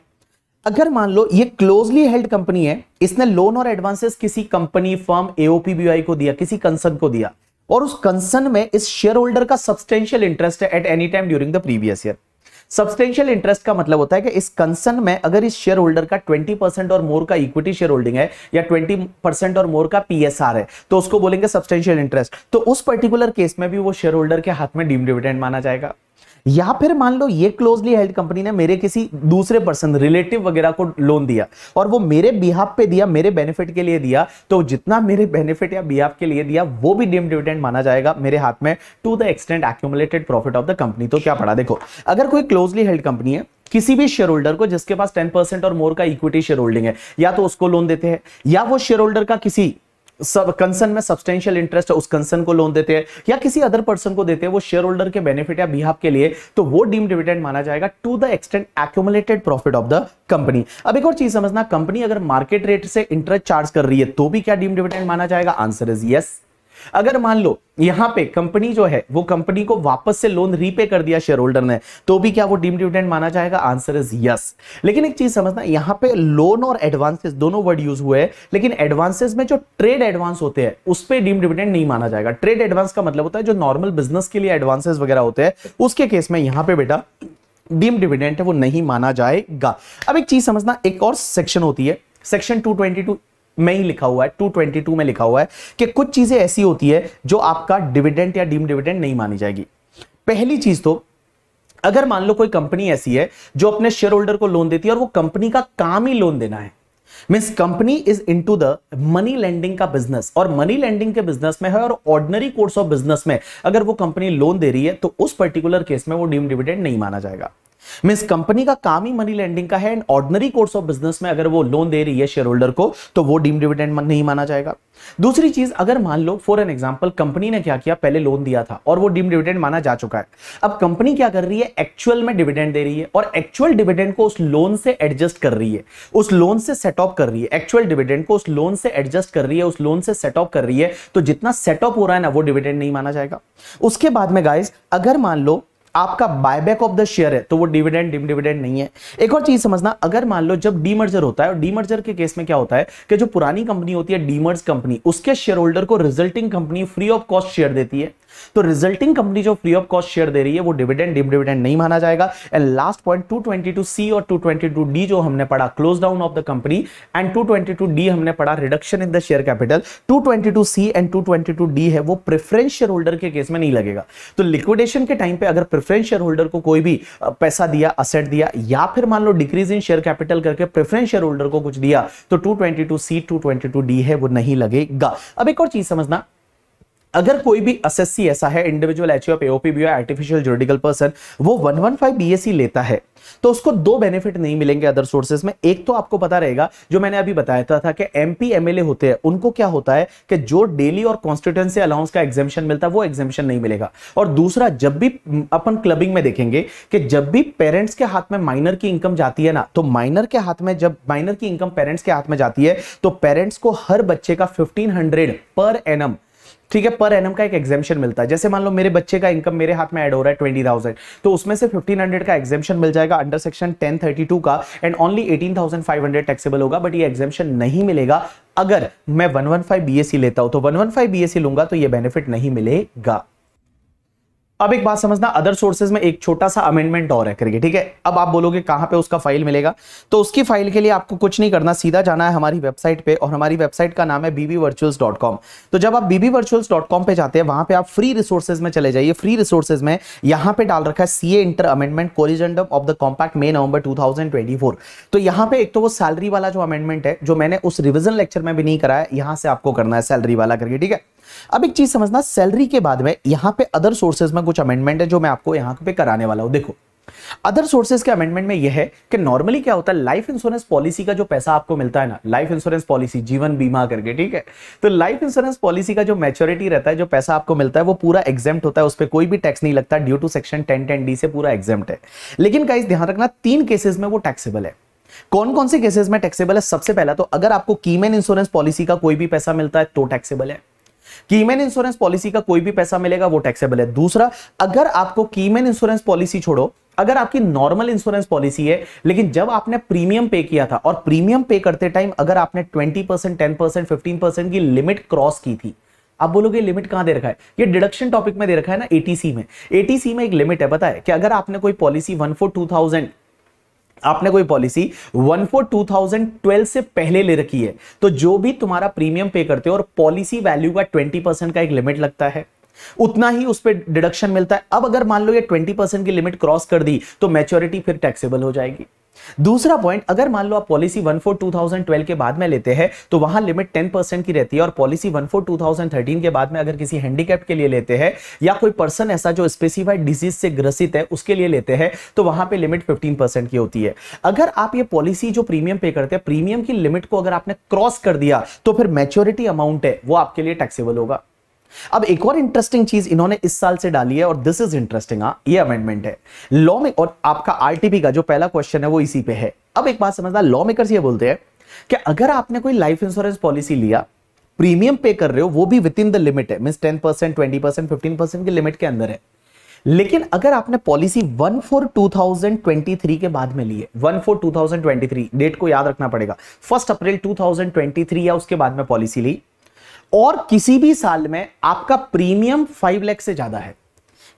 अगर मान लो, ये क्लोजली हेल्ड कंपनी है, इसने लोन और एडवांसेस किसी कंपनी फर्म एओपीबीआई को दिया, किसी कंसर्न को दिया, और उस कंसर्न में इस शेयर होल्डर का सब्सटेंशियल इंटरेस्ट है at any time during the previous year substantial interest का मतलब होता है कि इस कंसर्न में अगर इस शेयर होल्डर का 20 परसेंट और मोर का इक्विटी शेयर होल्डिंग है, या 20 परसेंट और मोर का पीएसआर है तो उसको बोलेंगे सब्सटेंशियल इंटरेस्ट तो उस पर्टिकुलर केस में भी वो शेयर होल्डर के हाथ में डीम डिविडेंड माना जाएगा. या फिर मान लो ये क्लोजली हेल्ड कंपनी ने मेरे किसी दूसरे पर्सन रिलेटिव वगैरह को लोन दिया और वो मेरे बिहाफ पे दिया, मेरे बेनिफिट के लिए दिया तो जितना मेरे बेनिफिट या बिहाफ के लिए दिया, वो भी डीम डिविडेंड माना जाएगा मेरे हाथ में to the extent accumulated profit of the company तो क्या पड़ा देखो, अगर कोई क्लोजली हेल्ड कंपनी है, किसी भी शेयर होल्डर को जिसके पास 10 परसेंट और मोर का इक्विटी शेयर होल्डिंग है, या तो उसको लोन देते हैं, या वो शेयर होल्डर का किसी सब कंसर्न में सब्सटेंशियल इंटरेस्ट है उस कंसर्न को लोन देते हैं या किसी अदर पर्सन को देते हैं, वो शेयर होल्डर के बेनिफिट या बिहाफ के लिए तो वो डीम डिविडेंड माना जाएगा to the extent accumulated profit of the company अब एक और चीज़ समझना कंपनी अगर मार्केट रेट से इंटरेस्ट चार्ज कर रही है तो भी क्या डीम डिविडेंड माना जाएगा? आंसर इज़ यस अगर मान लो, यहाँ पे कंपनी जो है, वो कंपनी को वापस से लोन रीपे कर दिया शेयर होल्डर ने तो भी क्या वो डीम डिविडेंड माना जाएगा? आंसर इज़ यस लेकिन एक चीज़ समझना, यहाँ पे लोन और एडवांसेस दोनों वर्ड यूज़ हुए हैं, लेकिन एडवांसेस में जो ट्रेड एडवांस होते हैं, उस पर डीम डिविडेंड नहीं माना जाएगा। ट्रेड एडवांस का मतलब होता है जो नॉर्मल बिज़नेस के लिए एडवांसेस वगैरह होते हैं, उसके केस में यहाँ पे बेटा डीम डिविडेंड है, वो नहीं माना जाएगा। अब एक चीज़ समझना, एक और सेक्शन होती है सेक्शन 222 में ही लिखा हुआ है 222 में लिखा हुआ है कि कुछ चीज़ें ऐसी होती है जो आपका डिविडेंड या डीम डिविडेंड नहीं मानी जाएगी। पहली चीज़ तो अगर मान लो कोई कंपनी ऐसी है जो अपने शेयर होल्डर को लोन देती है और वो कंपनी का काम ही लोन देना है। Means company is into the money lending का बिज़नेस और मनी लेंडिंग के बिज़नेस में है और ऑर्डनरी कोर्स ऑफ़ बिज़नेस में अगर वो कंपनी लोन दे रही है तो उस पर्टिकुलर केस में वो डीम डिविडेंड नहीं माना जाएगा। मीन कंपनी का काम ही मनी लेंडिंग का है and ordinary course of business में अगर वो लोन दे रही है शेयर होल्डर को तो वो डीम डिविडेंड नहीं माना जाएगा। दूसरी चीज़, अगर मान लो फॉर एन एग्जांपल कंपनी ने क्या किया? पहले लोन दिया था और वो डीम डिविडेंड माना जा चुका है। अब कंपनी क्या कर रही है? एक्चुअल में डिविडेंड दे रही है और एक्चुअल डिविडेंड को उस लोन से एडजस्ट कर रही है। उस लोन से सेट ऑफ़ कर रही है। एक्चुअल डिविडेंड को उस लोन से एडजस्ट कर रही है, उस लोन से सेट ऑफ़ कर रही है तो जितना सेट ऑफ़ हो रहा है ना, वो डिविडेंड नहीं माना जाएगा। उसके बाद में गाइज़ अगर मान लो आपका बायबैक ऑफ़ द शेयर है तो वो डिविडेंड डिम डिविडेंड नहीं है। एक और चीज़ समझना, अगर मान लो जब डीमर्जर होता है, और डीमर्जर के केस में क्या होता है कि जो पुरानी कंपनी होती है डीमर्ज कंपनी उसके शेयर होल्डर को resulting company free of cost share देती है। तो रिजल्टिंग कंपनी जो फ्री ऑफ़ कॉस्ट शेयर दे रही है, वो डिविडेंड डिम डिविडेंड नहीं माना जाएगा। एंड लास्ट पॉइंट 222 सी और 222 डी जो हमने पढ़ा close down of the company and 222 D हमने पढ़ा reduction in the share capital 222 C and 222 D है, वो प्रेफरेंस शेयर होल्डर के केस में नहीं लगेगा। तो लिक्विडेशन के टाइम पे अगर प्रेफरेंस शेयर होल्डर को कोई भी पैसा दिया असेट दिया, या फिर मान लो डिक्रीज इन शेयर कैपिटल करके प्रेफरेंस शेयर होल्डर को कुछ दिया तो 222 सी 222 डी है, वो नहीं लगेगा। अब एक और चीज़ समझना अगर कोई भी एसएससी ऐसा है individual H AOP artificial juridical person वो 115 बीएससी लेता है तो उसको दो बेनिफिट नहीं मिलेंगे अदर सोर्सेज में। एक तो आपको पता रहेगा, जो मैंने अभी बताया था कि एमपी एमएलए होते हैं, उनको क्या होता है कि जो डेली और कॉन्स्टिट्यूंसी अलाउंस का एग्जामेशन मिलता है वो एग्जामेशन नहीं मिलेगा। और दूसरा, जब भी अपन क्लबिंग में देखेंगे कि जब भी पेरेंट्स के हाथ में माइनर की इनकम जाती है ना तो माइनर के हाथ में, जब माइनर की इनकम पेरेंट्स के हाथ में जाती है तो पेरेंट्स को हर बच्चे का फिफ्टीन पर एनम ठीक है पर एनम का एक एग्जामेशन मिलता है। जैसे मान लो मेरे बच्चे का इनकम मेरे हाथ में एड हो रहा है ट्वेंटी थाउज़ेंड तो उसमें से फिफ्टीन हंड्रेड का एग्जामेशन मिल जाएगा under section ten thirty two का and only eighteen thousand five hundred taxable होगा बट ये एग्जामेशन नहीं मिलेगा। अगर मैं one one five B S C लेता हूँ तो one one five B S C लूँगा तो ये बेनिफिट नहीं मिलेगा। अब एक बात समझना अदर सोर्सेज में एक छोटा सा अमेंडमेंट और है करके ठीक है? अब आप बोलोगे कहाँ पे उसका फ़ाइल मिलेगा? तो उसकी फ़ाइल के लिए आपको कुछ नहीं करना, सीधा जाना है हमारी वेबसाइट पे और हमारी वेबसाइट का नाम है बीबी तो जब आप बीबी पे जाते हैं, वहाँ पे आप फ्री रिसोर्सेज में चले जाइए। फ्री रिसोर्सेज में यहाँ पे डाल रखा है CA inter amendment corrigendum of the compact May November 2024 तो यहाँ पे एक तो वो सैलरी वाला जो अमेंडमेंट है, जो मैंने उस रिविजन लेक्चर में भी नहीं कराया, यहाँ से आपको करना है सैलरी वाला करके ठीक है? अब एक चीज़ समझना सैलरी के बाद में यहाँ पे अदर सोर्सेज में कुछ अमेंडमेंट है जो मैं आपको यहाँ पे कराने वाला हूँ। देखो अदर सोर्सेज के अमेंडमेंट में यह है कि नॉर्मली क्या होता है लाइफ इंश्योरेंस पॉलिसी का जो पैसा आपको मिलता है ना लाइफ इंश्योरेंस पॉलिसी जीवन बीमा करके, ठीक है? तो लाइफ इंश्योरेंस पॉलिसी का जो मैच्योरिटी रहता है, जो पैसा आपको मिलता है, वो पूरा एग्जाम्प्ट होता है, उस पर कोई भी टैक्स नहीं लगता due to section ten ten D से पूरा एग्जाम्प्ट है। लेकिन गाइस ध्यान रखना, तीन केसेस में वो टैक्सेबल है। कौन कौन से केसेस में टैक्सेबल है? सबसे पहला तो अगर आपको कीमेन इंश्योरेंस पॉलिसी का कोई भी पैसा मिलता है तो टैक्सेबल है। कीमेन इंश्योरेंस पॉलिसी का कोई भी पैसा मिलेगा, वो टैक्सेबल है। दूसरा, अगर आपको कीमेन इंश्योरेंस पॉलिसी छोड़ो, अगर आपकी नॉर्मल इंश्योरेंस पॉलिसी है, लेकिन जब आपने प्रीमियम पे किया था, और प्रीमियम पे करते टाइम अगर आपने 20 percent ten percent fifteen percent की लिमिट क्रॉस की थी, आप बोलोगे लिमिट कहाँ दे रखा है? ये डिडक्शन टॉपिक में दे रखा है ना एटीसी में। एटीसी में एक लिमिट है, पता है? कि अगर आपने कोई policy one four two thousand आपने कोई policy one four two thousand twelve से पहले ले रखी है तो जो भी तुम्हारा प्रीमियम पे करते हो और पॉलिसी वैल्यू का ट्वेंटी परसेंट का एक लिमिट लगता है। उतना ही उस पर डिडक्शन मिलता है। अब अगर मान लो ये ट्वेंटी परसेंट की लिमिट क्रॉस कर दी तो मैच्योरिटी फिर टैक्सेबल हो जाएगी। दूसरा पॉइंट अगर मान लो आप policy one four two thousand twelve के बाद में लेते हैं तो वहाँ लिमिट टेन परसेंट की रहती है और policy one four two thousand thirteen के बाद में अगर किसी हैंडीकैप के लिए लेते हैं, या कोई पर्सन ऐसा जो स्पेसिफाइड डिज़ीज़ से ग्रसित है, उसके लिए लेते हैं तो वहाँ पे लिमिट फिफ्टीन परसेंट की होती है। अगर आप ये पॉलिसी जो प्रीमियम पे करते हैं प्रीमियम की लिमिट को अगर आपने क्रॉस कर दिया तो फिर मैच्योरिटी अमाउंट है, वो आपके लिए टैक्सेबल होगा। अब एक और इंटरेस्टिंग चीज़ इन्होंने इस साल से डाली है और दिस इज़ इंटरेस्टिंग ये अमेंडमेंट है। लॉ में और आपका आरटीपी का जो पहला क्वेश्चन है वो इसी पे है। अब एक बात समझना लॉ मेकर्स ये बोलते हैं कि अगर आपने कोई लाइफ इंश्योरेंस पॉलिसी लिया प्रीमियम पे कर रहे हो, वो भी विद इन द लिमिट है। Mean ten percent twenty percent fifteen percent की लिमिट के अंदर है। लेकिन अगर आपने policy one four two thousand twenty three के बाद में ली है one four two thousand twenty three date को याद रखना पड़ेगा। First April two thousand twenty three या उसके बाद में पॉलिसी ली और किसी भी साल में आपका प्रीमियम फाइव लैख से ज़्यादा है।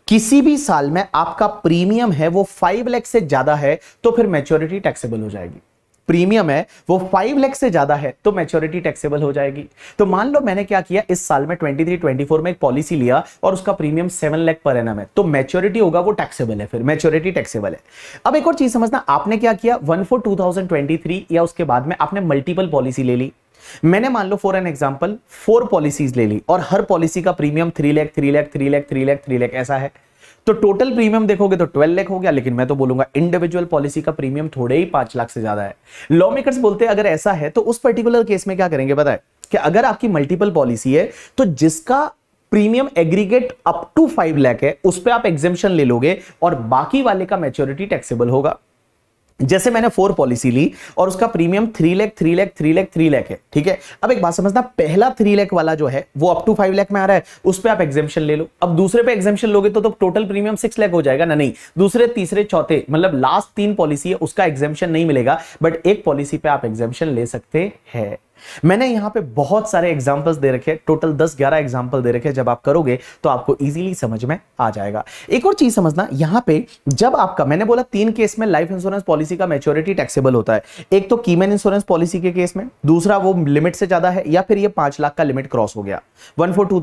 किसी भी साल में आपका प्रीमियम है, वो फाइव लैख से ज़्यादा है तो फिर मेच्योरिटी टैक्सेबल हो जाएगी। प्रीमियम है, वो फाइव लैख से ज़्यादा है तो मेच्योरिटी टैक्सेबल हो जाएगी। तो मान लो मैंने क्या किया, इस साल में 23 24 में एक पॉलिसी लिया और उसका premium seven lakh per annum है। तो मेच्योरिटी होगा, वो टैक्सेबल है फिर मैच्योरिटी टैक्सेबल है। अब एक और चीज़ समझना, आपने क्या किया वन फोर टू या उसके बाद में आपने मल्टीपल पॉलिसी ले ली। मैंने मान लो for an example four policies ले ली और हर पॉलिसी का premium three lakh three lakh three lakh three lakh three lakh ऐसा है। तो टोटल प्रीमियम देखोगे तो ट्वेल्व लैख हो गया, लेकिन मैं तो बोलूँगा इंडिविजुअल पॉलिसी का प्रीमियम थोड़े ही पाँच लाख से ज़्यादा है। लॉ मेकर्स बोलते हैं, अगर ऐसा है तो उस पर्टिकुलर केस में क्या करेंगे पता है? कि अगर आपकी मल्टीपल पॉलिसी है तो जिसका premium aggregate up to five lakh है, उस पर आप एग्जेम्पन ले लोगे और बाकी वाले का मेच्योरिटी टैक्सेबल होगा। जैसे मैंने फोर पॉलिसी ली और उसका premium three lakh three lakh three lakh three lakh है ठीक है? अब एक बात समझना पहला थ्री लैख वाला जो है वो अप टू फाइव लैख में आ रहा है उस पर आप एग्जेम्शन ले लो। अब दूसरे पे एग्जेम्शन लोगे तो, तो टोटल प्रीमियम सिक्स लैख हो जाएगा ना नहीं। दूसरे तीसरे चौथे मतलब लास्ट तीन पॉलिसी है उसका एग्जेम्शन नहीं मिलेगा बट एक पॉलिसी पे आप एग्जेम्शन ले सकते हैं। मैंने यहाँ पे बहुत सारे एग्जांपल्स दे रखे टोटल 10-11 एग्जांपल दे रखे जब आप करोगे तो आपको इजीली समझ में आ जाएगा। एक और चीज़ समझना, यहाँ पे जब आपका, मैंने बोला तीन केस में लाइफ इंश्योरेंस पॉलिसी का मैच्योरिटी टैक्सेबल होता है। एक तो कीमेन इंश्योरेंस पॉलिसी के केस में, दूसरा वो लिमिट से ज़्यादा है, या फिर ये पाँच लाख का लिमिट क्रॉस हो गया। वन फोर टू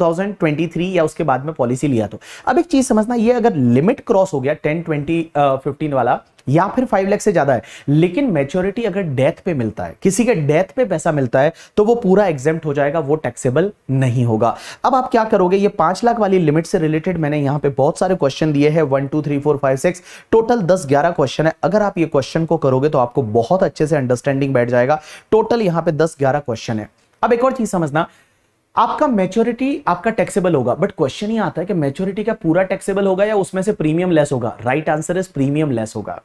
या उसके बाद में पॉलिसी लिया तो। अब एक चीज़ समझना, ये अगर लिमिट क्रॉस हो गया टेन ट्वेंटी फिफ्टीन वाला या फिर फाइव लैख से ज़्यादा है। लेकिन मेच्योरिटी अगर डेथ पे मिलता है, किसी के डेथ पे पैसा मिलता है तो वो पूरा एग्ज़ाम हो जाएगा, वो टैक्सेबल नहीं होगा। अब आप क्या करोगे, ये पाँच लाख वाली लिमिट से रिलेटेड मैंने यहाँ पे बहुत सारे क्वेश्चन दिए हैं। One two three four five six total दस, ग्यारह क्वेश्चन है। अगर आप ये क्वेश्चन को करोगे तो आपको बहुत अच्छे से अंडरस्टैंडिंग बैठ जाएगा। टोटल यहाँ पे दस, ग्यारह क्वेश्चन है। अब एक और चीज़ समझना, आपका मेच्योरिटी आपका टैक्सेबल होगा बट क्वेश्चन ही आता है कि मेच्योरिटी का पूरा टैक्सेबल होगा या उसमें से प्रीमियम लेस होगा? Right answer is premium less होगा।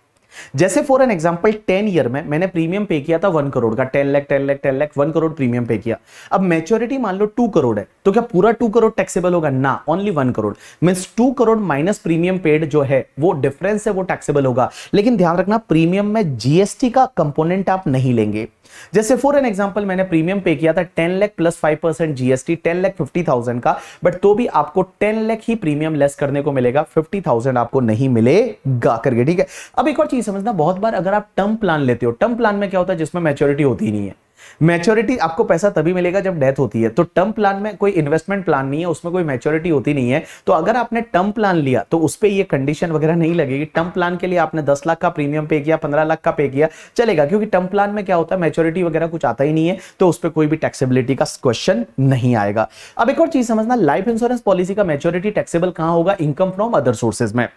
जैसे for an example ten year में मैंने प्रीमियम पे किया था वन करोड़ का ten lakh ten lakh ten lakh one crore premium pay किया। अब मेच्योरिटी मान लो टू करोड़ है तो क्या पूरा टू करोड़ टैक्सेबल होगा? ना only one crore means two crore minus premium paid जो है, वो डिफरेंस है, वो टैक्सेबल होगा। लेकिन ध्यान रखना प्रीमियम में जीएसटी का कंपोनेंट आप नहीं लेंगे। जैसे फॉर एन एग्जांपल मैंने प्रीमियम पे किया था ten lakh plus five percent GST ten lakh fifty thousand का बट तो भी आपको टेन लैख ही प्रीमियम लेस करने को मिलेगा फिफ्टी थाउज़ेंड आपको नहीं मिलेगा करके, ठीक है? अब एक और चीज़ समझना, बहुत बार अगर आप टर्म प्लान लेते हो टर्म प्लान में क्या होता है, जिसमें मेच्योरिटी होती नहीं है। मैच्योरिटी आपको पैसा तभी मिलेगा जब डेथ होती है। तो टर्म प्लान में कोई इन्वेस्टमेंट प्लान नहीं है, उसमें कोई मैच्योरिटी होती नहीं है। तो अगर आपने टर्म प्लान लिया तो उस पर ये कंडीशन वगैरह नहीं लगेगी। टर्म प्लान के लिए आपने दस लाख का प्रीमियम पे किया, पंद्रह लाख का पे किया, चलेगा। क्योंकि टर्म प्लान में क्या होता है मैच्योरिटी वगैरह कुछ आता ही नहीं है तो उस पर कोई भी टैक्सेबिलिटी का क्वेश्चन नहीं आएगा। अब एक और चीज़ समझना लाइफ इंश्योरेंस पॉलिसी का मैच्योरिटी टैक्सेबल कहाँ होगा? इनकम फ्रॉम अदर सोर्सेज में।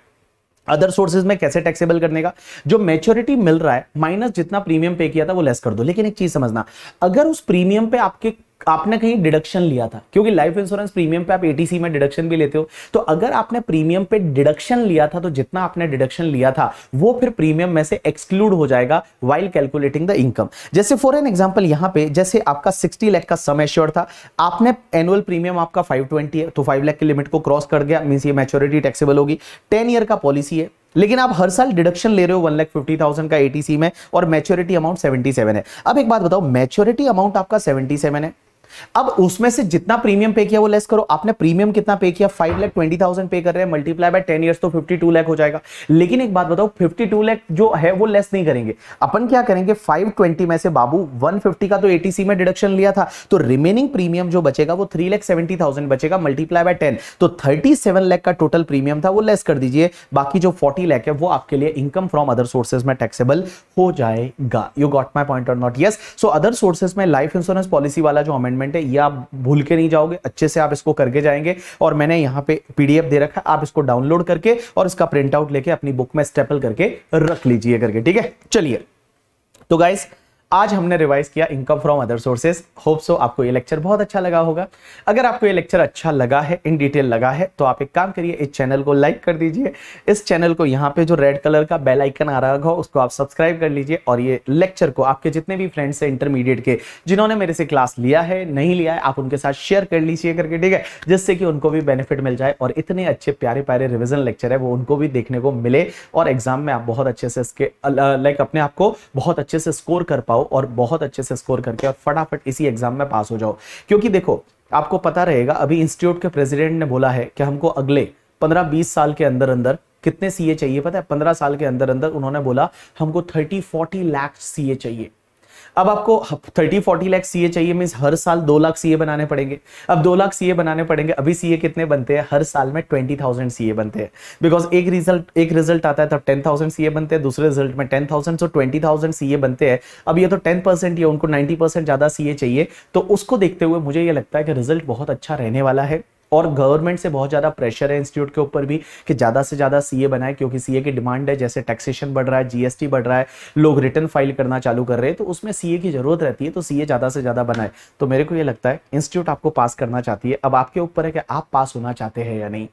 अदर सोर्सेज में कैसे टैक्सेबल करने का? जो मेच्योरिटी मिल रहा है माइनस जितना प्रीमियम पे किया था, वो लेस कर दो। लेकिन एक चीज़ समझना, अगर उस प्रीमियम पे आपके आपने कहीं डिडक्शन लिया था? क्योंकि लाइफ इंश्योरेंस प्रीमियम पे आप एटीसी में डिडक्शन भी लेते हो। तो अगर आपने प्रीमियम पे डिडक्शन लिया था तो जितना आपने डिडक्शन लिया था, वो फिर प्रीमियम में से एक्सक्लूड हो जाएगा वाइल कैलकुलेटिंग द इनकम जैसे फॉर एन एग्जांपल यहाँ पे, जैसे आपका 60 लाख का सम एश्योर था, आपने एनुअल प्रीमियम आपका 520 है तो फाइव लैख की लिमिट को क्रॉस कर गया मीन ये मैच्योरिटी टैक्सेबल होगी। टेन ईयर का पॉलिसी है, लेकिन आप हर साल डिडक्शन ले रहे हो वन लाख फिफ्टी थाउज़ेंड का एटीसी में और मैच्योरिटी अमाउंट सेवेंटी सेवन है। अब एक बात बताओ मैच्योरिटी अमाउंट आपका सेवेंटी सेवन है। अब उसमें से जितना प्रीमियम पे किया वो लेस करो। आपने प्रीमियम कितना पे किया? फाइव लाख ट्वेंटी थाउज़ेंड पे कर रहे हैं। मल्टीप्लाई बाय टेन ईयर्स तो फिफ्टी टू लाख हो जाएगा। लेकिन एक बात बताओ फिफ्टी टू लाख जो है वो लेस नहीं करेंगे। अपन क्या करेंगे? फाइव ट्वेंटी में से बाबू वन फिफ्टी का तो एटीसी में डिडक्शन लिया था। तो रिमेनिंग प्रीमियम जो बचेगा वो थ्री लैख सेवेंटी थाउज़ेंड बचेगा। मल्टीप्लाई बाय टेन तो थर्टी सेवन लैख का टोटल प्रीमियम था, वो लेस कर दीजिए। बाकी जो फोर्टी लैख है, वो आपके लिए इनकम फ्रॉम अदर सोर्सेज में टैक्सेबल हो जाएगा। यू गॉट माई पॉइंट और not yes so other sources में लाइफ इंश्योरेंस पॉलिसी वाला जो अमेंडमेंट है, ये आप भूल के नहीं जाओगे, अच्छे से आप इसको करके जाएँगे। और मैंने यहाँ पे पीडीएफ दे रखा है, आप इसको डाउनलोड करके और इसका प्रिंट आउट लेके अपनी बुक में स्टेपल करके रख लीजिए करके, ठीक है? चलिए। तो गाइस आज हमने रिवाइज किया income from other sources hope so आपको ये लेक्चर बहुत अच्छा लगा होगा। अगर आपको ये लेक्चर अच्छा लगा है इन डिटेल लगा है तो आप एक काम करिए, इस चैनल को लाइक कर दीजिए। इस चैनल को यहाँ पे जो रेड कलर का बेल आइकन आ रहा होगा, उसको आप सब्सक्राइब कर लीजिए और ये लेक्चर को आपके जितने भी फ्रेंड्स हैं इंटरमीडिएट के, जिन्होंने मेरे से क्लास लिया है, नहीं लिया है, आप उनके साथ शेयर कर लीजिए करके, ठीक है? जिससे कि उनको भी बेनिफिट मिल जाए और इतने अच्छे प्यारे प्यारे रिविजन लेक्चर है, वो उनको भी देखने को मिले और एग्ज़ाम में आप बहुत अच्छे से इसके लाइक अपने आप को बहुत अच्छे से स्कोर कर पाओ। और बहुत अच्छे से स्कोर करके और फटाफट इसी एग्ज़ाम में पास हो जाओ। क्योंकि देखो, आपको पता रहेगा, अभी इंस्टीट्यूट के प्रेसिडेंट ने बोला है कि हमको अगले पंद्रह बीस साल के अंदर अंदर कितने सीए चाहिए, पता है? पंद्रह साल के अंदर अंदर उन्होंने बोला, हमको थर्टी फोर्टी लाख सीए चाहिए। अब आपको थर्टी, फोर्टी लाख सीए चाहिए मीन हर साल दो लाख सीए बनाने पड़ेंगे। अब दो लाख सीए बनाने पड़ेंगे, अभी सीए कितने बनते हैं? हर साल में ट्वेंटी थाउज़ेंड सीए बनते हैं। बिकॉज़ एक रिज़ल्ट एक रिज़ल्ट आता है तब टेन थाउज़ेंड सीए बनते हैं, दूसरे रिज़ल्ट में ten thousand so twenty thousand CA बनते हैं। अब ये तो टेन परसेंट ही उनको नाइन्टी परसेंट ज़्यादा सीए चाहिए। तो उसको देखते हुए मुझे ये लगता है कि रिज़ल्ट बहुत अच्छा रहने वाला है। और गवर्नमेंट से बहुत ज़्यादा प्रेशर है इंस्टीट्यूट के ऊपर भी कि ज़्यादा से ज़्यादा सीए बनाए, क्योंकि सीए की डिमांड है, जैसे टैक्सेशन बढ़ रहा है जीएसटी बढ़ रहा है, लोग रिटर्न फ़ाइल करना चालू कर रहे हैं तो उसमें सीए की ज़रूरत रहती है तो सीए ज़्यादा से ज़्यादा बनाए। तो मेरे को ये लगता है इंस्टीट्यूट आपको पास करना चाहती है। अब आपके ऊपर है कि आप पास होना चाहते हैं या नहीं।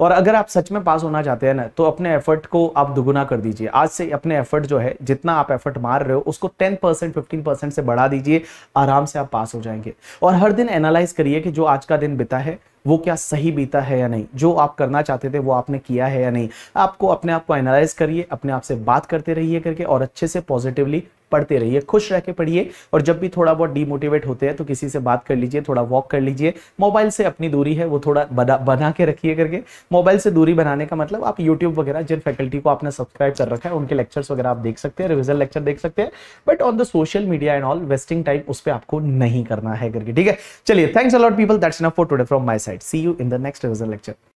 और अगर आप सच में पास होना चाहते हैं ना तो अपने एफर्ट को आप दुगुना कर दीजिए। आज से अपने एफर्ट जो है, जितना आप एफर्ट मार रहे हो, उसको टेन परसेंट फिफ्टीन परसेंट से बढ़ा दीजिए, आराम से आप पास हो जाएँगे। और हर दिन एनालाइज करिए कि जो आज का दिन बिता है वो क्या सही बीता है या नहीं? जो आप करना चाहते थे, वो आपने किया है या नहीं? आपको अपने आप को एनालाइज करिए, अपने आप से बात करते रहिए करके और अच्छे से पॉजिटिवली पढ़ते रहिए, खुश रह के पढ़िए और जब भी थोड़ा बहुत डीमोटिवेट होते हैं तो किसी से बात कर लीजिए, थोड़ा वॉक कर लीजिए। मोबाइल से अपनी दूरी है, वो थोड़ा बना बना के रखिए करके। मोबाइल से दूरी बनाने का मतलब आप यूट्यूब वगैरह, जिन फैकल्टी को आपने सब्सक्राइब कर रखा है, उनके लेक्चर्स वगैरह आप देख सकते हैं रिविजन लेक्चर देख सकते हैं। But on the social media and all wasting time उस पर आपको नहीं करना है करके, ठीक है? चलिए thanks a lot people that's enough for today from my side see you in the next revision lecture